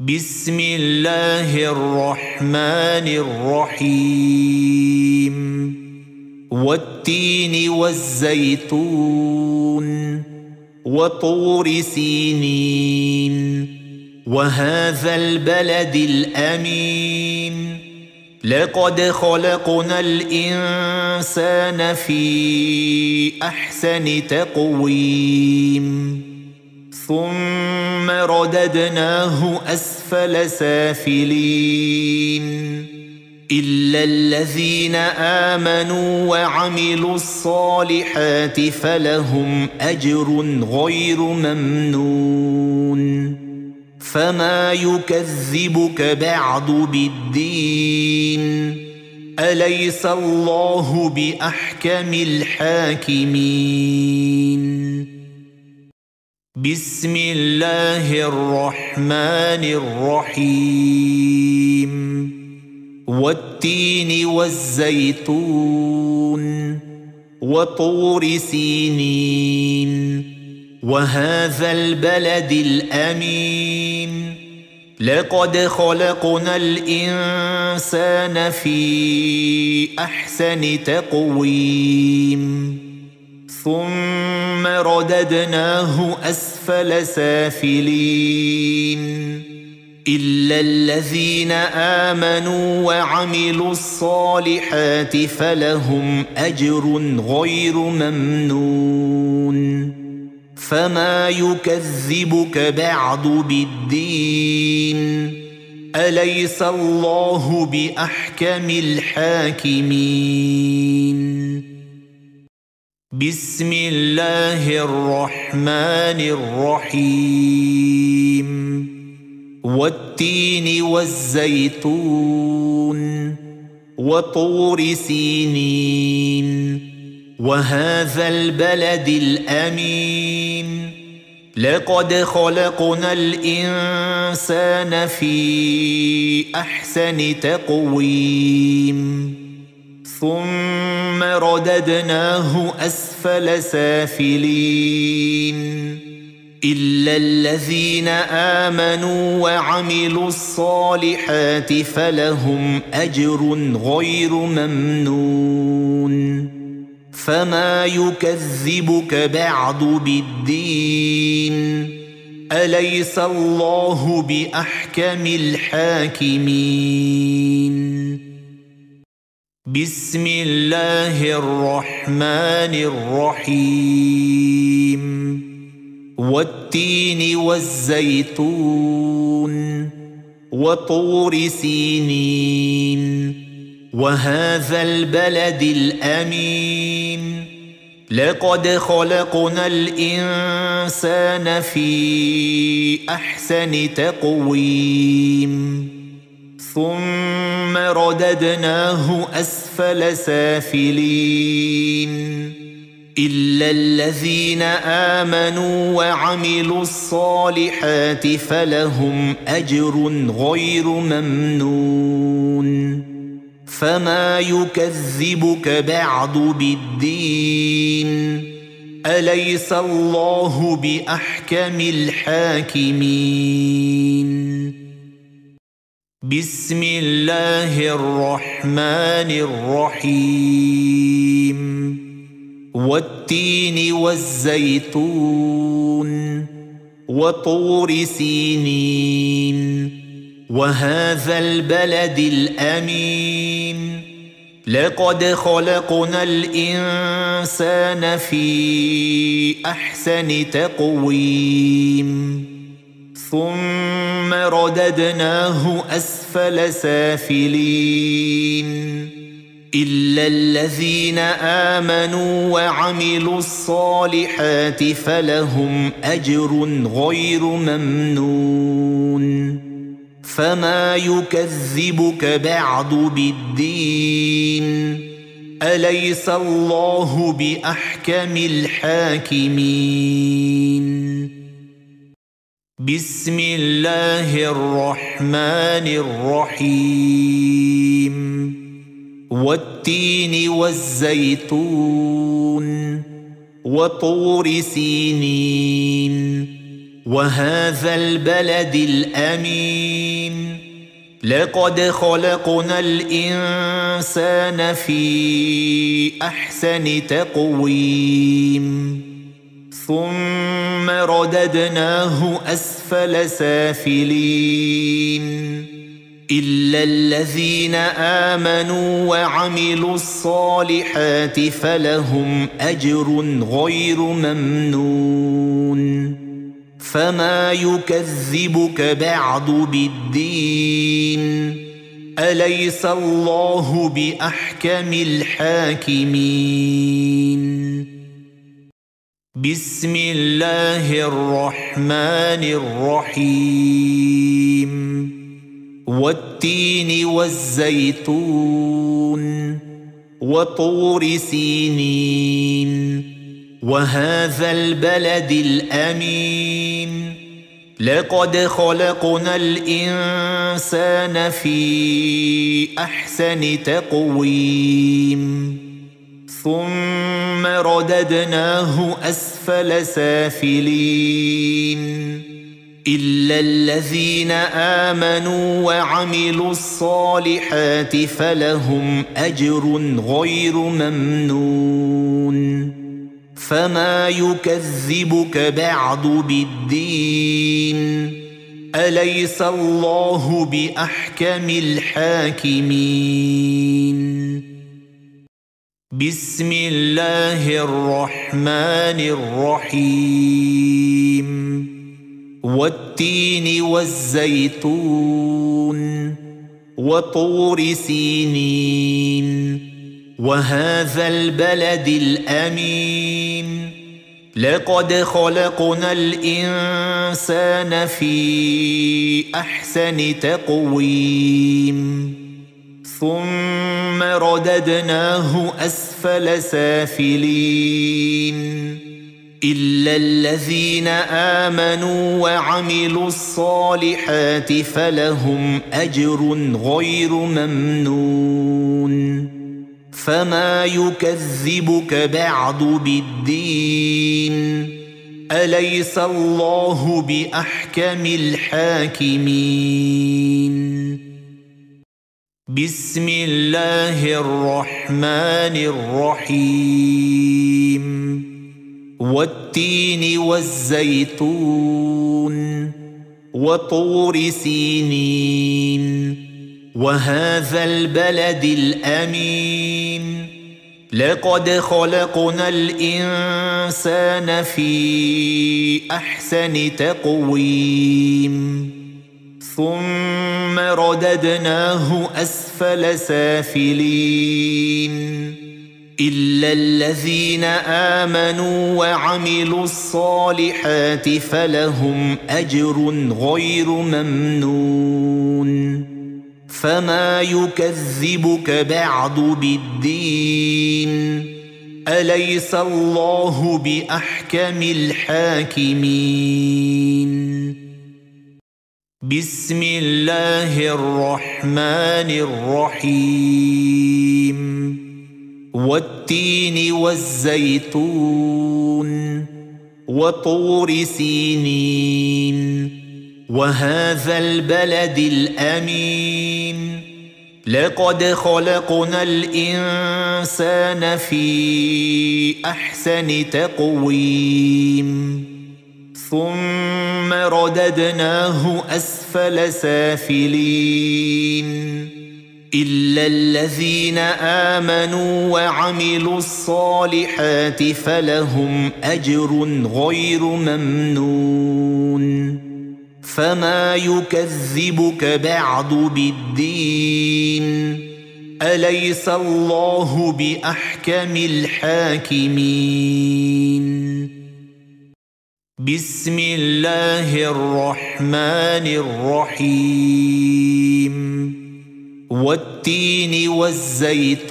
بسم الله الرحمن الرحيم والتين والزيتون وطور سينين وهذا البلد الامين لقد خلقنا الانسان في احسن تقويم ثم رددناه أسفل سافلين. إلا الذين آمنوا وعملوا الصالحات فلهم أجر غير ممنون. فما يكذبك بعد بالدين. أليس الله بأحكم الحاكمين؟ بسم الله الرحمن الرحيم. والتين والزيتون وطور سينين. وهذا البلد الأمين. لقد خلقنا الإنسان في أحسن تقويم. ثم رددناه أسفل سافلين. إلا الذين آمنوا وعملوا الصالحات فلهم أجر غير ممنون. فما يكذبك بعد بالدين. أليس الله بأحكم الحاكمين؟ بسم الله الرحمن الرحيم. والتين والزيتون وطور سينين. وهذا البلد الأمين. لقد خلقنا الإنسان في أحسن تقويم. ثم رددناه أسفل سافلين. إلا الذين آمنوا وعملوا الصالحات فلهم أجر غير ممنون. فما يكذبك بعد بالدين. أليس الله بأحكم الحاكمين؟ بسم الله الرحمن الرحيم والتين والزيتون وطور سينين وهذا البلد الامين لقد خلقنا الانسان في احسن تقويم ثم رددناه أسفل سافلين إلا الذين آمنوا وعملوا الصالحات فلهم أجر غير ممنون فما يكذبك بعد بالدين أليس الله بأحكم الحاكمين بسم الله الرحمن الرحيم. والتين والزيتون وطور سينين. وهذا البلد الأمين. لقد خلقنا الإنسان في أحسن تقويم. ثم رددناه أسفل سافلين. إلا الذين آمنوا وعملوا الصالحات فلهم أجر غير ممنون. فما يكذبك بعد بالدين. أليس الله بأحكم الحاكمين؟ بسم الله الرحمن الرحيم. والتين والزيتون وطور سينين. وهذا البلد الأمين. لقد خلقنا الإنسان في أحسن تقويم. ثم رددناه أسفل سافلين. إلا الذين آمنوا وعملوا الصالحات فلهم أجر غير ممنون. فما يكذبك بعد بالدين. أليس الله بأحكم الحاكمين؟ بسم الله الرحمن الرحيم. والتين والزيتون وطور سينين. وهذا البلد الأمين. لقد خلقنا الإنسان في أحسن تقويم. ثم رددناه أسفل سافلين. إلا الذين آمنوا وعملوا الصالحات فلهم أجر غير ممنون. فما يكذبك بعد بالدين. أليس الله بأحكم الحاكمين؟ بسم الله الرحمن الرحيم. والتين والزيتون وطور سينين. وهذا البلد الأمين. لقد خلقنا الإنسان في أحسن تقويم. ثم رددناه أسفل سافلين. إلا الذين آمنوا وعملوا الصالحات فلهم أجر غير ممنون. فما يكذبك بعد بالدين. أليس الله بأحكم الحاكمين؟ بسم الله الرحمن الرحيم. والتين والزيتون وطور سينين. وهذا البلد الأمين. لقد خلقنا الإنسان في أحسن تقويم. ثم رددناه أسفل سافلين. إلا الذين آمنوا وعملوا الصالحات فلهم أجر غير ممنون. فما يكذبك بعد بالدين. أليس الله بأحكم الحاكمين؟ بسم الله الرحمن الرحيم. والتين والزيتون وطور سينين. وهذا البلد الأمين. لقد خلقنا الإنسان في أحسن تقويم. ثم رددناه أسفل سافلين. إلا الذين آمنوا وعملوا الصالحات فلهم أجر غير ممنون. فما يكذبك بعد بالدين. أليس الله بأحكم الحاكمين؟ بسم الله الرحمن الرحيم. والتين والزيتون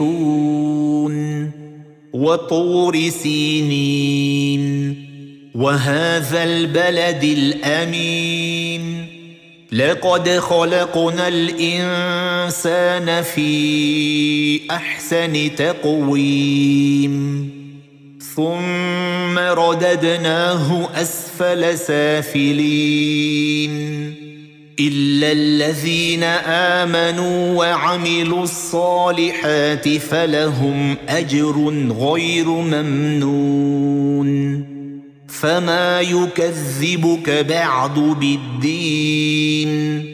وطور سينين. وهذا البلد الأمين. لقد خلقنا الإنسان في أحسن تقويم. ثم رددناه أسفل سافلين. إلا الذين آمنوا وعملوا الصالحات فلهم أجر غير ممنون. فما يكذبك بعد بالدين.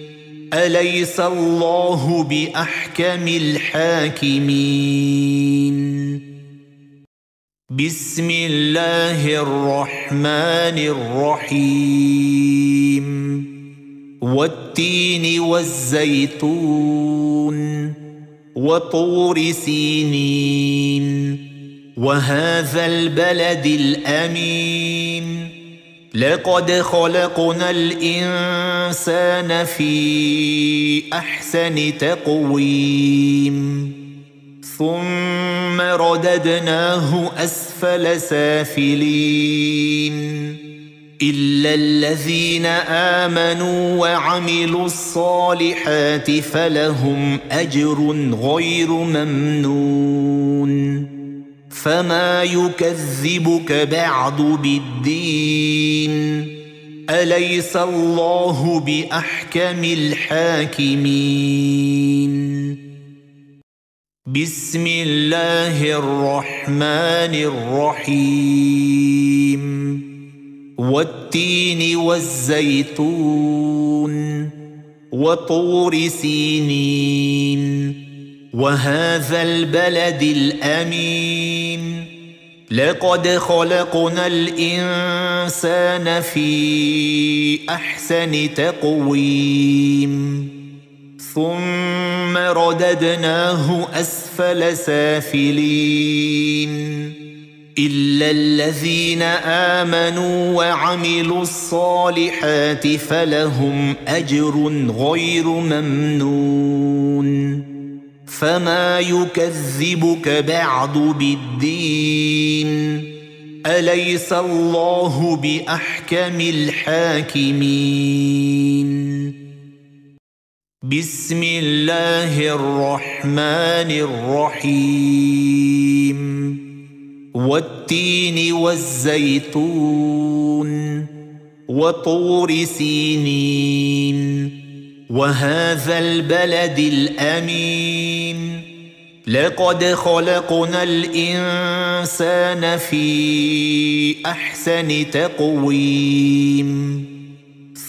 أليس الله بأحكم الحاكمين؟ بسم الله الرحمن الرحيم. والتين والزيتون وطور سينين. وهذا البلد الأمين. لقد خلقنا الإنسان في أحسن تقويم. ثم رددناه أسفل سافلين إلا الذين آمنوا وعملوا الصالحات فلهم أجر غير ممنون فما يكذبك بعد بالدين أليس الله بأحكم الحاكمين بسم الله الرحمن الرحيم. والتين والزيتون وطور سينين. وهذا البلد الأمين. لقد خلقنا الإنسان في أحسن تقويم. ثم رددناه أسفل سافلين. إلا الذين آمنوا وعملوا الصالحات فلهم أجر غير ممنون. فما يكذبك بعد بالدين. أليس الله بأحكم الحاكمين؟ بسم الله الرحمن الرحيم. والتين والزيتون وطور سينين. وهذا البلد الأمين. لقد خلقنا الإنسان في أحسن تقويم.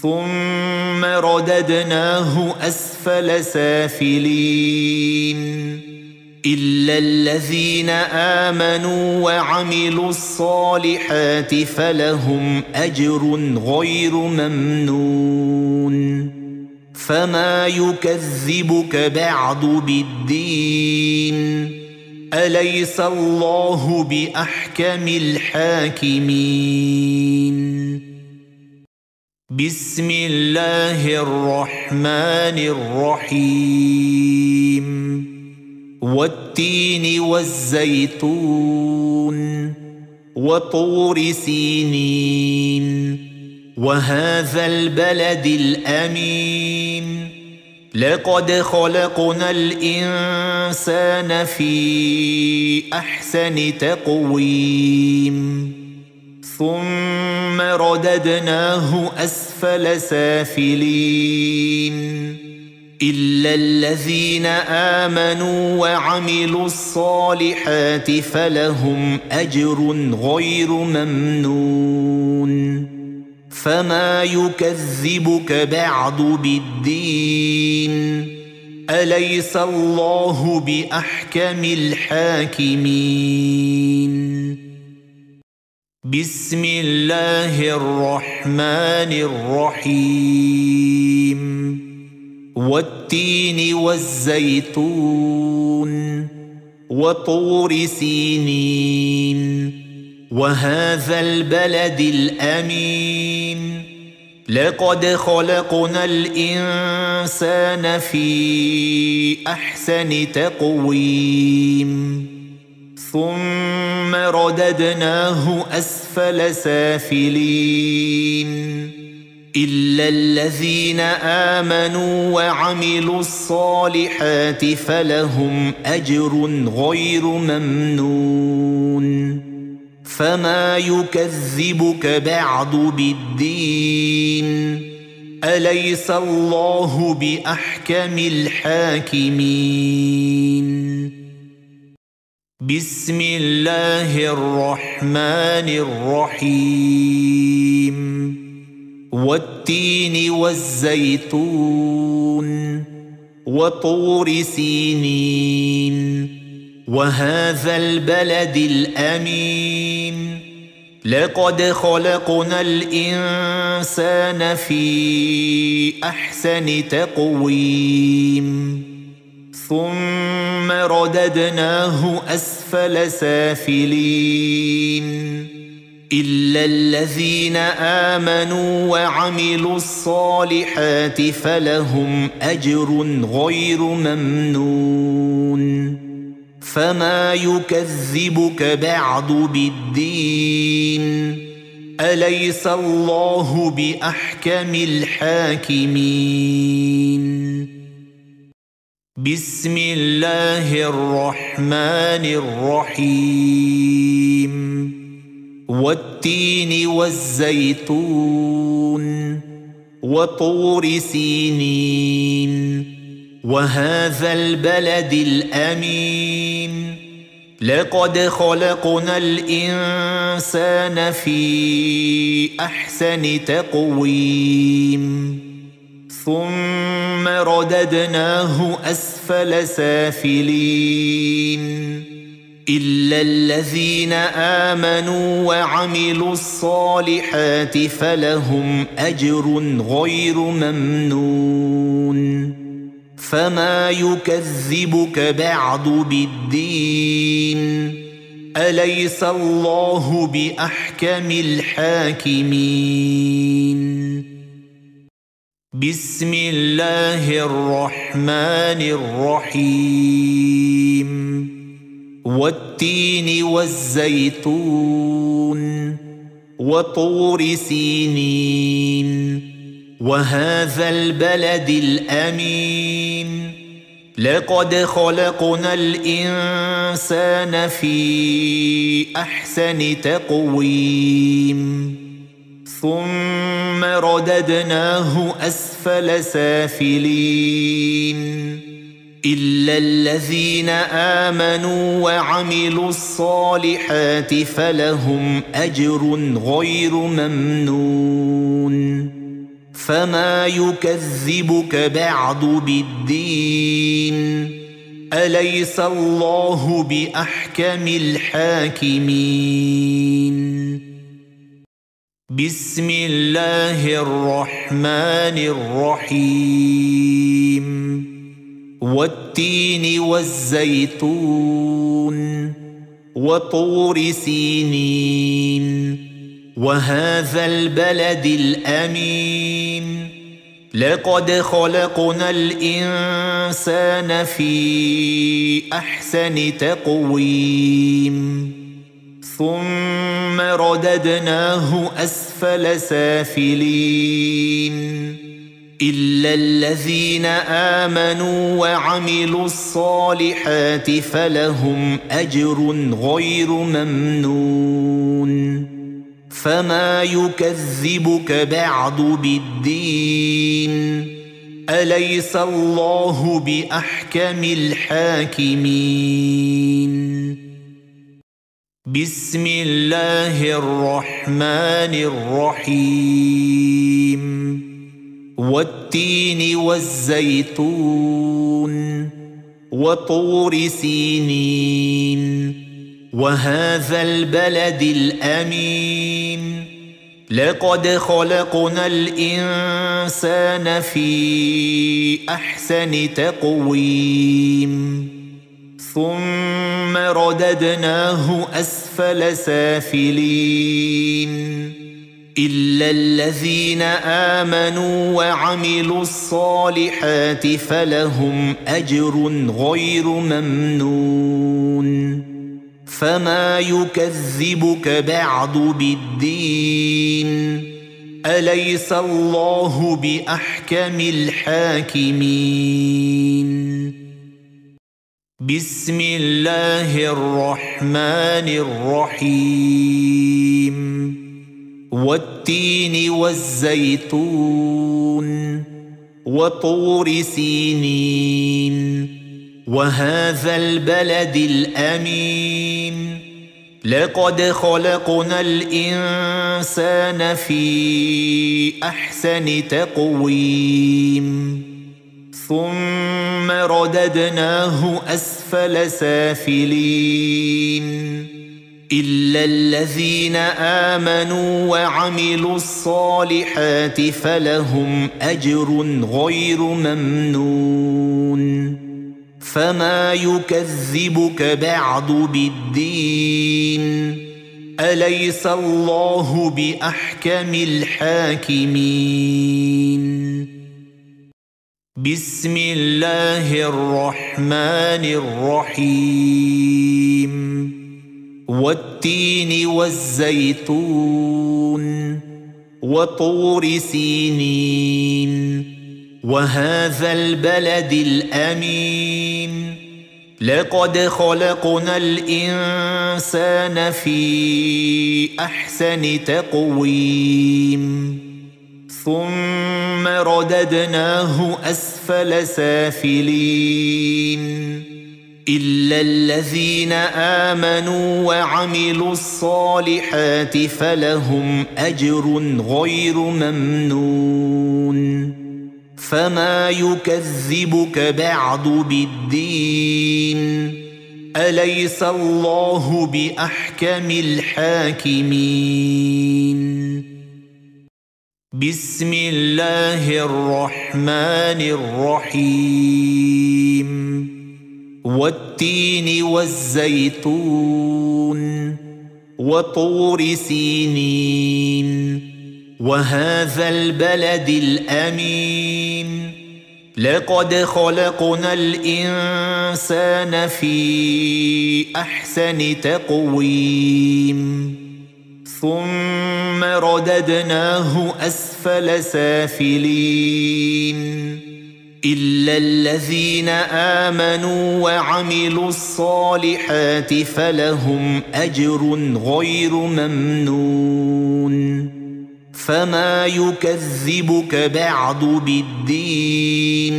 ثم رددناه أسفل سافلين. إلا الذين آمنوا وعملوا الصالحات فلهم أجر غير ممنون. فما يكذبك بعد بالدين. أليس الله بأحكم الحاكمين؟ بسم الله الرحمن الرحيم. والتين والزيتون وطور سينين. وهذا البلد الأمين. لقد خلقنا الإنسان في أحسن تقويم. ثم رددناه أسفل سافلين. إلا الذين آمنوا وعملوا الصالحات فلهم أجر غير ممنون. فما يكذبك بعد بالدين. أليس الله بأحكم الحاكمين؟ بسم الله الرحمن الرحيم. والتين والزيتون وطور سينين. وهذا البلد الأمين. لقد خلقنا الإنسان في أحسن تقويم. ثم رددناه أسفل سافلين. إلا الذين آمنوا وعملوا الصالحات فلهم أجر غير ممنون. فما يكذبك بعد بالدين. أليس الله بأحكم الحاكمين؟ بسم الله الرحمن الرحيم. والتين والزيتون وطور سينين. وهذا البلد الأمين. لقد خلقنا الإنسان في أحسن تقويم. ثم رددناه أسفل سافلين. إلا الذين آمنوا وعملوا الصالحات فلهم أجر غير ممنون. فما يكذبك بعد بالدين. أليس الله بأحكم الحاكمين؟ بسم الله الرحمن الرحيم. والتين والزيتون وطور سينين. وهذا البلد الأمين. لقد خلقنا الإنسان في أحسن تقويم. ثم رددناه أسفل سافلين. إلا الذين آمنوا وعملوا الصالحات فلهم أجر غير ممنون. فما يكذبك بعد بالدين. أليس الله بأحكم الحاكمين؟ بسم الله الرحمن الرحيم. والتين والزيتون وطور سينين. وهذا البلد الأمين. لقد خلقنا الإنسان في أحسن تقويم. ثم رددناه أسفل سافلين. إلا الذين آمنوا وعملوا الصالحات فلهم أجر غير ممنون. فما يكذبك بعد بالدين. أليس الله بأحكم الحاكمين؟ بسم الله الرحمن الرحيم. والتين والزيتون وطور سينين. وهذا البلد الأمين. لقد خلقنا الإنسان في أحسن تقويم. ثم رددناه أسفل سافلين. إلا الذين آمنوا وعملوا الصالحات فلهم أجر غير ممنون. فما يكذبك بعد بالدين. أليس الله بأحكم الحاكمين؟ بسم الله الرحمن الرحيم. والتين والزيتون وطور سينين. وهذا البلد الأمين. لقد خلقنا الإنسان في أحسن تقويم. ثم رددناه أسفل سافلين. إلا الذين آمنوا وعملوا الصالحات فلهم أجر غير ممنون. فما يكذبك بعد بالدين. أليس الله بأحكم الحاكمين؟ بسم الله الرحمن الرحيم. والتين والزيتون وطور سينين. وهذا البلد الأمين. لقد خلقنا الإنسان في أحسن تقويم. ثم رددناه أسفل سافلين. إلا الذين آمنوا وعملوا الصالحات فلهم أجر غير ممنون. فما يكذبك بعد بالدين. أليس الله بأحكم الحاكمين؟ بسم الله الرحمن الرحيم. والتين والزيتون وطور سينين. وهذا البلد الأمين. لقد خلقنا الإنسان في أحسن تقويم. ثم رددناه أسفل سافلين. إلا الذين آمنوا وعملوا الصالحات فلهم أجر غير ممنون. فما يكذبك بعد بالدين. أليس الله بأحكم الحاكمين؟ بسم الله الرحمن الرحيم. والتين والزيتون وطور سينين. وهذا البلد الأمين. لقد خلقنا الإنسان في أحسن تقويم. ثم رددناه أسفل سافلين إلا الذين آمنوا وعملوا الصالحات فلهم أجر غير ممنون فما يكذبك بعد بالدين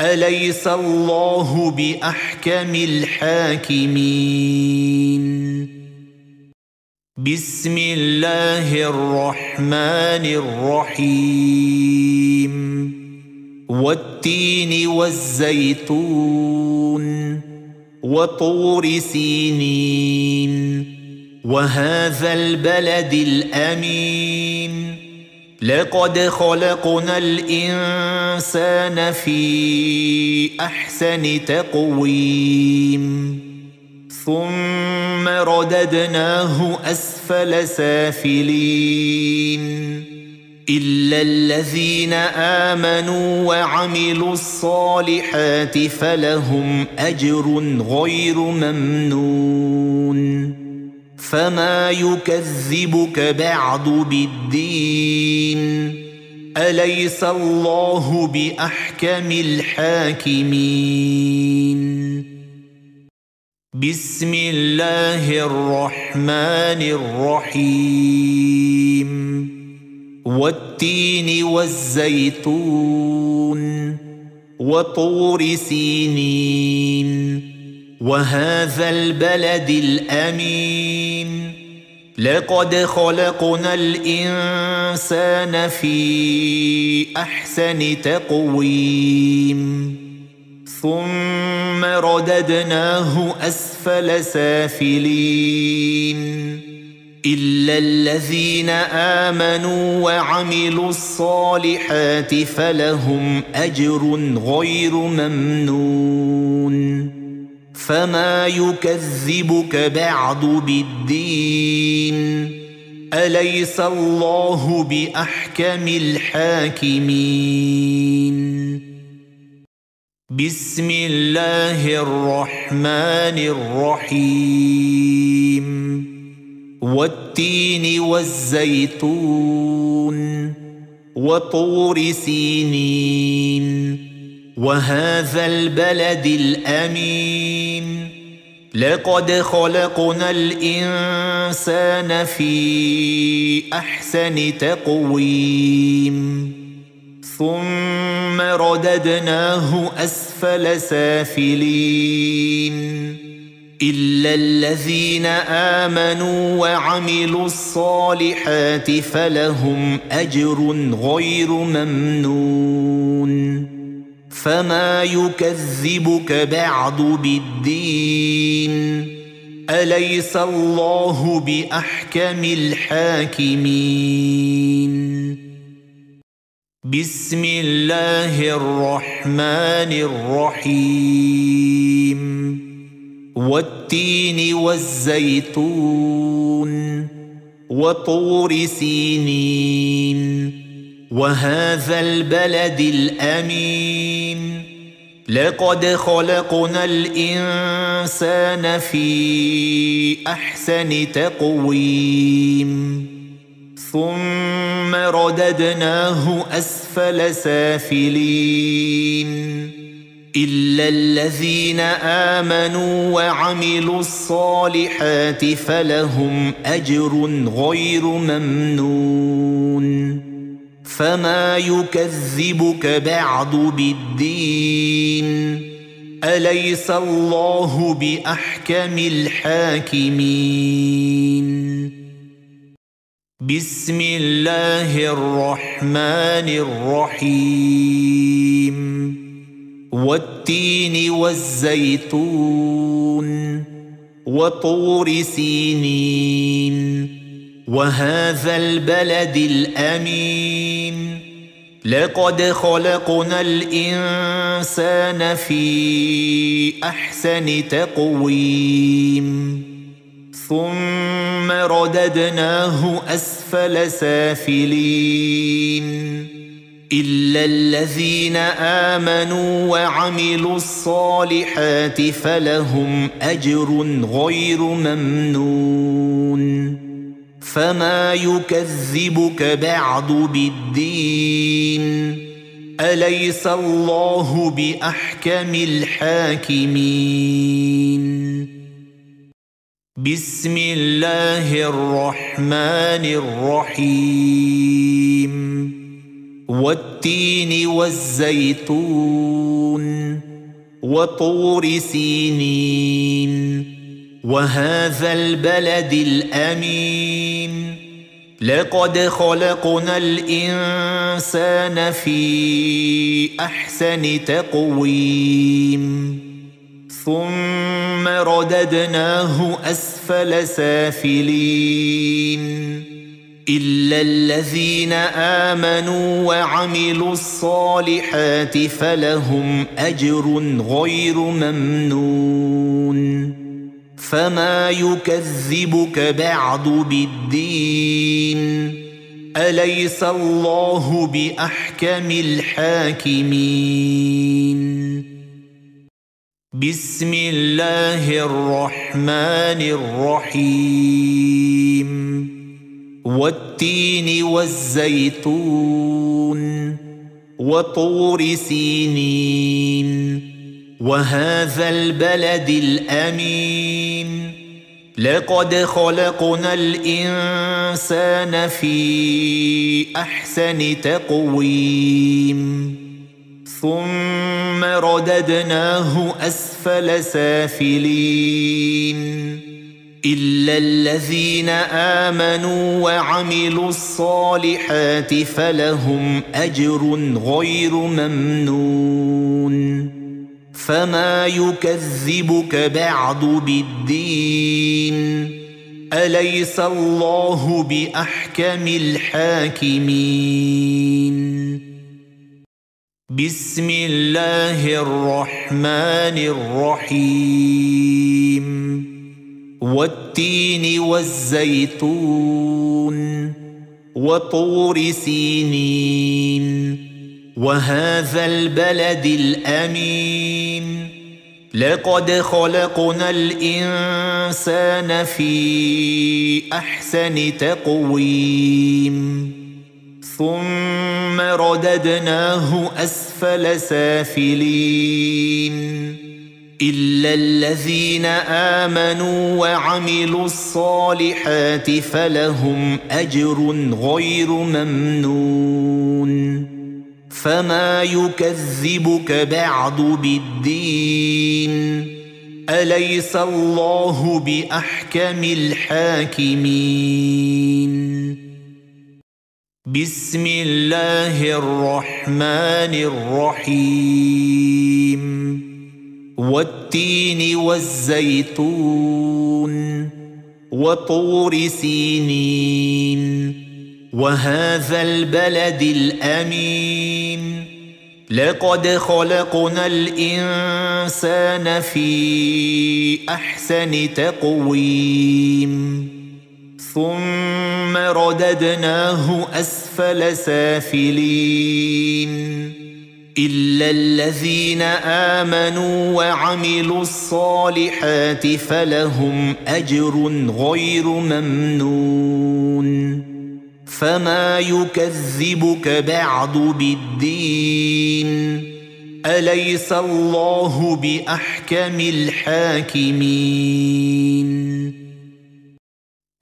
أليس الله بأحكم الحاكمين بسم الله الرحمن الرحيم. والتين والزيتون وطور سينين. وهذا البلد الأمين. لقد خلقنا الإنسان في أحسن تقويم. ثم رددناه أسفل سافلين. إلا الذين آمنوا وعملوا الصالحات فلهم أجر غير ممنون. فما يكذبك بعد بالدين. أليس الله بأحكم الحاكمين؟ بسم الله الرحمن الرحيم والتين والزيتون وطور سينين وهذا البلد الامين لقد خلقنا الانسان في احسن تقويم ثم رددناه أسفل سافلين. إلا الذين آمنوا وعملوا الصالحات فلهم أجر غير ممنون. فما يكذبك بعد بالدين. أليس الله بأحكم الحاكمين؟ بسم الله الرحمن الرحيم والتين والزيتون وطور سينين وهذا البلد الامين لقد خلقنا الانسان في احسن تقويم ثم رددناه أسفل سافلين. إلا الذين آمنوا وعملوا الصالحات فلهم أجر غير ممنون. فما يكذبك بعد بالدين. أليس الله بأحكم الحاكمين؟ بسم الله الرحمن الرحيم. والتين والزيتون وطور سينين. وهذا البلد الأمين. لقد خلقنا الإنسان في أحسن تقويم. ثم رددناه أسفل سافلين. إلا الذين آمنوا وعملوا الصالحات فلهم أجر غير ممنون. فما يكذبك بعد بالدين. أليس الله بأحكم الحاكمين؟ بسم الله الرحمن الرحيم. والتين والزيتون وطور سينين. وهذا البلد الأمين. لقد خلقنا الإنسان في أحسن تقويم. ثم رددناه أسفل سافلين إلا الذين آمنوا وعملوا الصالحات فلهم أجر غير ممنون فما يكذبك بعد بالدين أليس الله بأحكم الحاكمين بسم الله الرحمن الرحيم. والتين والزيتون وطور سينين. وهذا البلد الأمين. لقد خلقنا الإنسان في أحسن تقويم. ثم رددناه أسفل سافلين. إلا الذين آمنوا وعملوا الصالحات فلهم أجر غير ممنون. فما يكذبك بعد بالدين. أليس الله بأحكم الحاكمين؟ بسم الله الرحمن الرحيم والتين والزيتون وطور سينين وهذا البلد الامين لقد خلقنا الانسان في احسن تقويم ثم رددناه أسفل سافلين. إلا الذين آمنوا وعملوا الصالحات فلهم أجر غير ممنون. فما يكذبك بعد بالدين. أليس الله بأحكم الحاكمين؟ بسم الله الرحمن الرحيم. والتين والزيتون وطور سينين. وهذا البلد الأمين. لقد خلقنا الإنسان في أحسن تقويم. ثم رددناه أسفل سافلين. إلا الذين آمنوا وعملوا الصالحات فلهم أجر غير ممنون. فما يكذبك بعد بالدين. أليس الله بأحكم الحاكمين؟ بسم الله الرحمن الرحيم. والتين والزيتون وطور سينين. وهذا البلد الأمين. لقد خلقنا الإنسان في أحسن تقويم. ثم رددناه أسفل سافلين. إلا الذين آمنوا وعملوا الصالحات فلهم أجر غير ممنون. فما يكذبك بعد بالدين. أليس الله بأحكم الحاكمين؟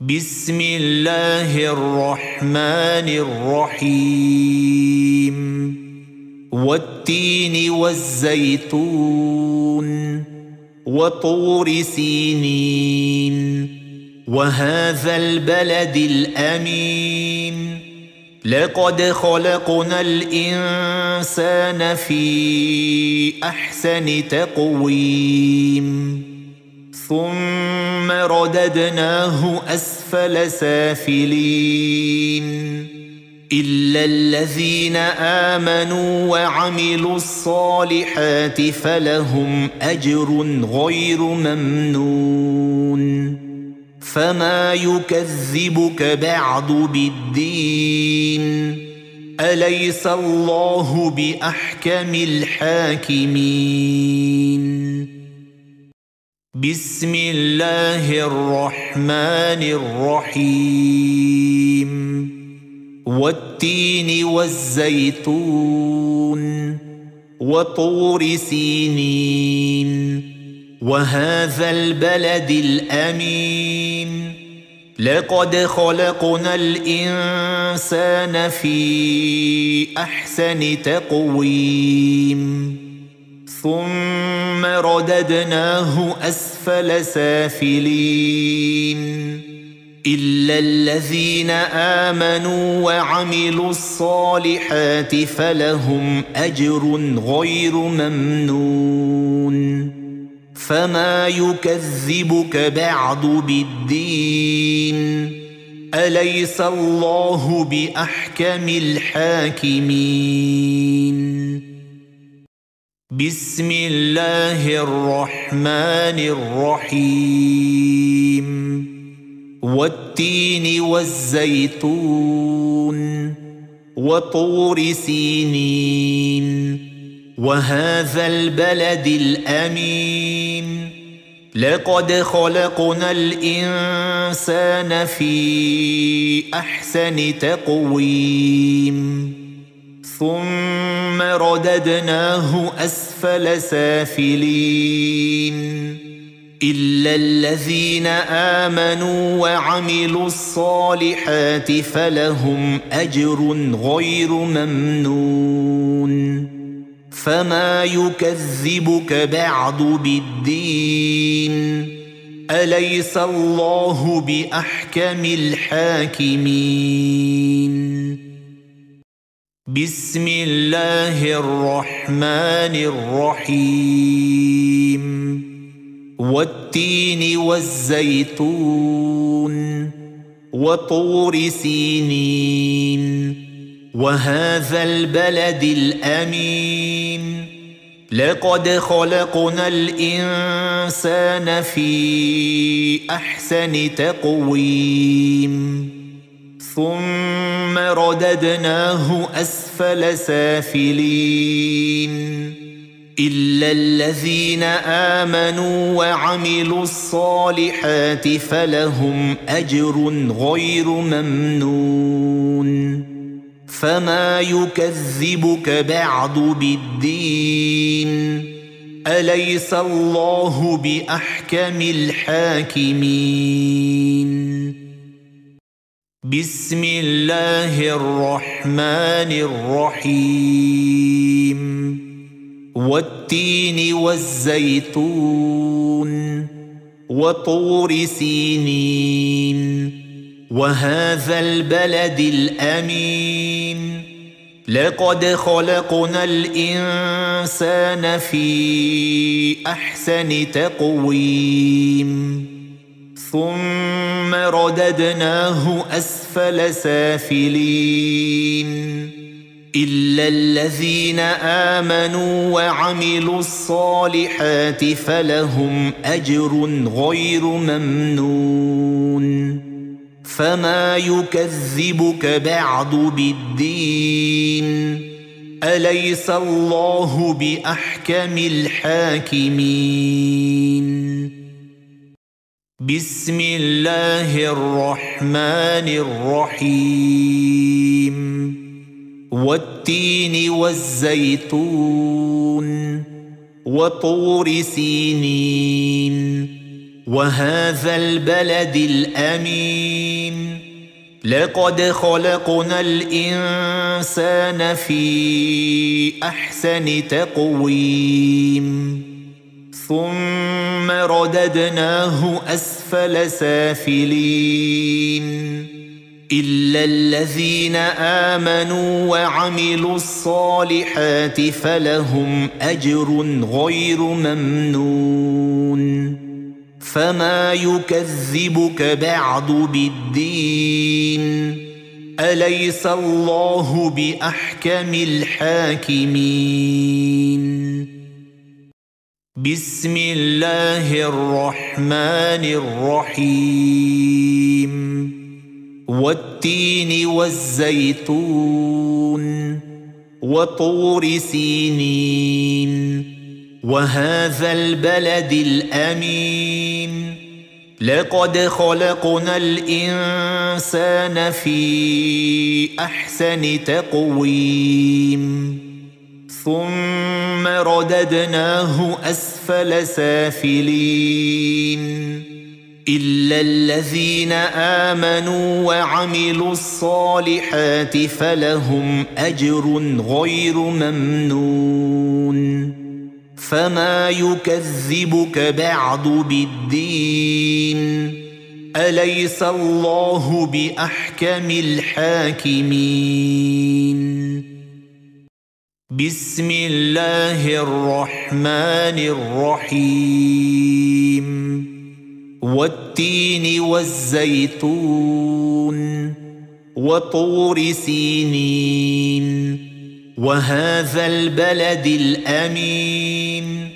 بسم الله الرحمن الرحيم. والتين والزيتون وطور سينين. وهذا البلد الأمين. لقد خلقنا الإنسان في أحسن تقويم. ثم رددناه أسفل سافلين. إلا الذين آمنوا وعملوا الصالحات فلهم أجر غير ممنون. فما يكذبك بعد بالدين. أليس الله بأحكم الحاكمين؟ بسم الله الرحمن الرحيم. والتين والزيتون وطور سينين. وهذا البلد الأمين. لقد خلقنا الإنسان في أحسن تقويم. ثم رددناه أسفل سافلين. إلا الذين آمنوا وعملوا الصالحات فلهم أجر غير ممنون. فما يكذبك بعد بالدين. أليس الله بأحكم الحاكمين؟ بسم الله الرحمن الرحيم. والتين والزيتون وطور سينين. وهذا البلد الأمين. لقد خلقنا الإنسان في أحسن تقويم. ثم رددناه أسفل سافلين. إلا الذين آمنوا وعملوا الصالحات فلهم أجر غير ممنون. فما يكذبك بعد بالدين. أليس الله بأحكم الحاكمين؟ بسم الله الرحمن الرحيم. والتين والزيتون وطور سينين. وهذا البلد الأمين. لقد خلقنا الإنسان في أحسن تقويم. ثم رددناه أسفل سافلين. إلا الذين آمنوا وعملوا الصالحات فلهم أجر غير ممنون. فما يكذبك بعد بالدين. أليس الله بأحكم الحاكمين؟ بسم الله الرحمن الرحيم. والتين والزيتون وطور سينين. وهذا البلد الأمين. لقد خلقنا الإنسان في أحسن تقويم. ثم رددناه أسفل سافلين. إلا الذين آمنوا وعملوا الصالحات فلهم أجر غير ممنون. فما يكذبك بعد بالدين. أليس الله بأحكم الحاكمين؟ بسم الله الرحمن الرحيم. والتين والزيتون وطور سينين. وهذا البلد الأمين. لقد خلقنا الإنسان في أحسن تقويم. ثم رددناه أسفل سافلين. إلا الذين آمنوا وعملوا الصالحات فلهم أجر غير ممنون. فما يكذبك بعد بالدين. أليس الله بأحكم الحاكمين؟ بسم الله الرحمن الرحيم. والتين والزيتون وطور سينين. وهذا البلد الأمين. لقد خلقنا الإنسان في أحسن تقويم. ثم رددناه أسفل سافلين. إلا الذين آمنوا وعملوا الصالحات فلهم أجر غير ممنون. فما يكذبك بعد بالدين. أليس الله بأحكم الحاكمين؟ بسم الله الرحمن الرحيم. والتين والزيتون وطور سينين. وهذا البلد الأمين.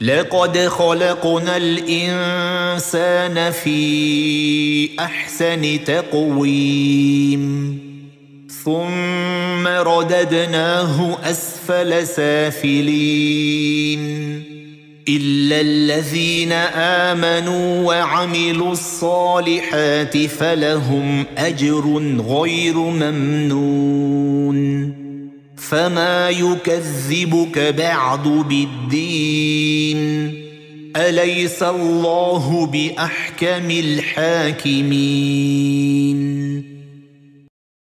لقد خلقنا الإنسان في أحسن تقويم. ثم رددناه أسفل سافلين. إلا الذين آمنوا وعملوا الصالحات فلهم أجر غير ممنون. فما يكذبك بعد بالدين. أليس الله بأحكم الحاكمين؟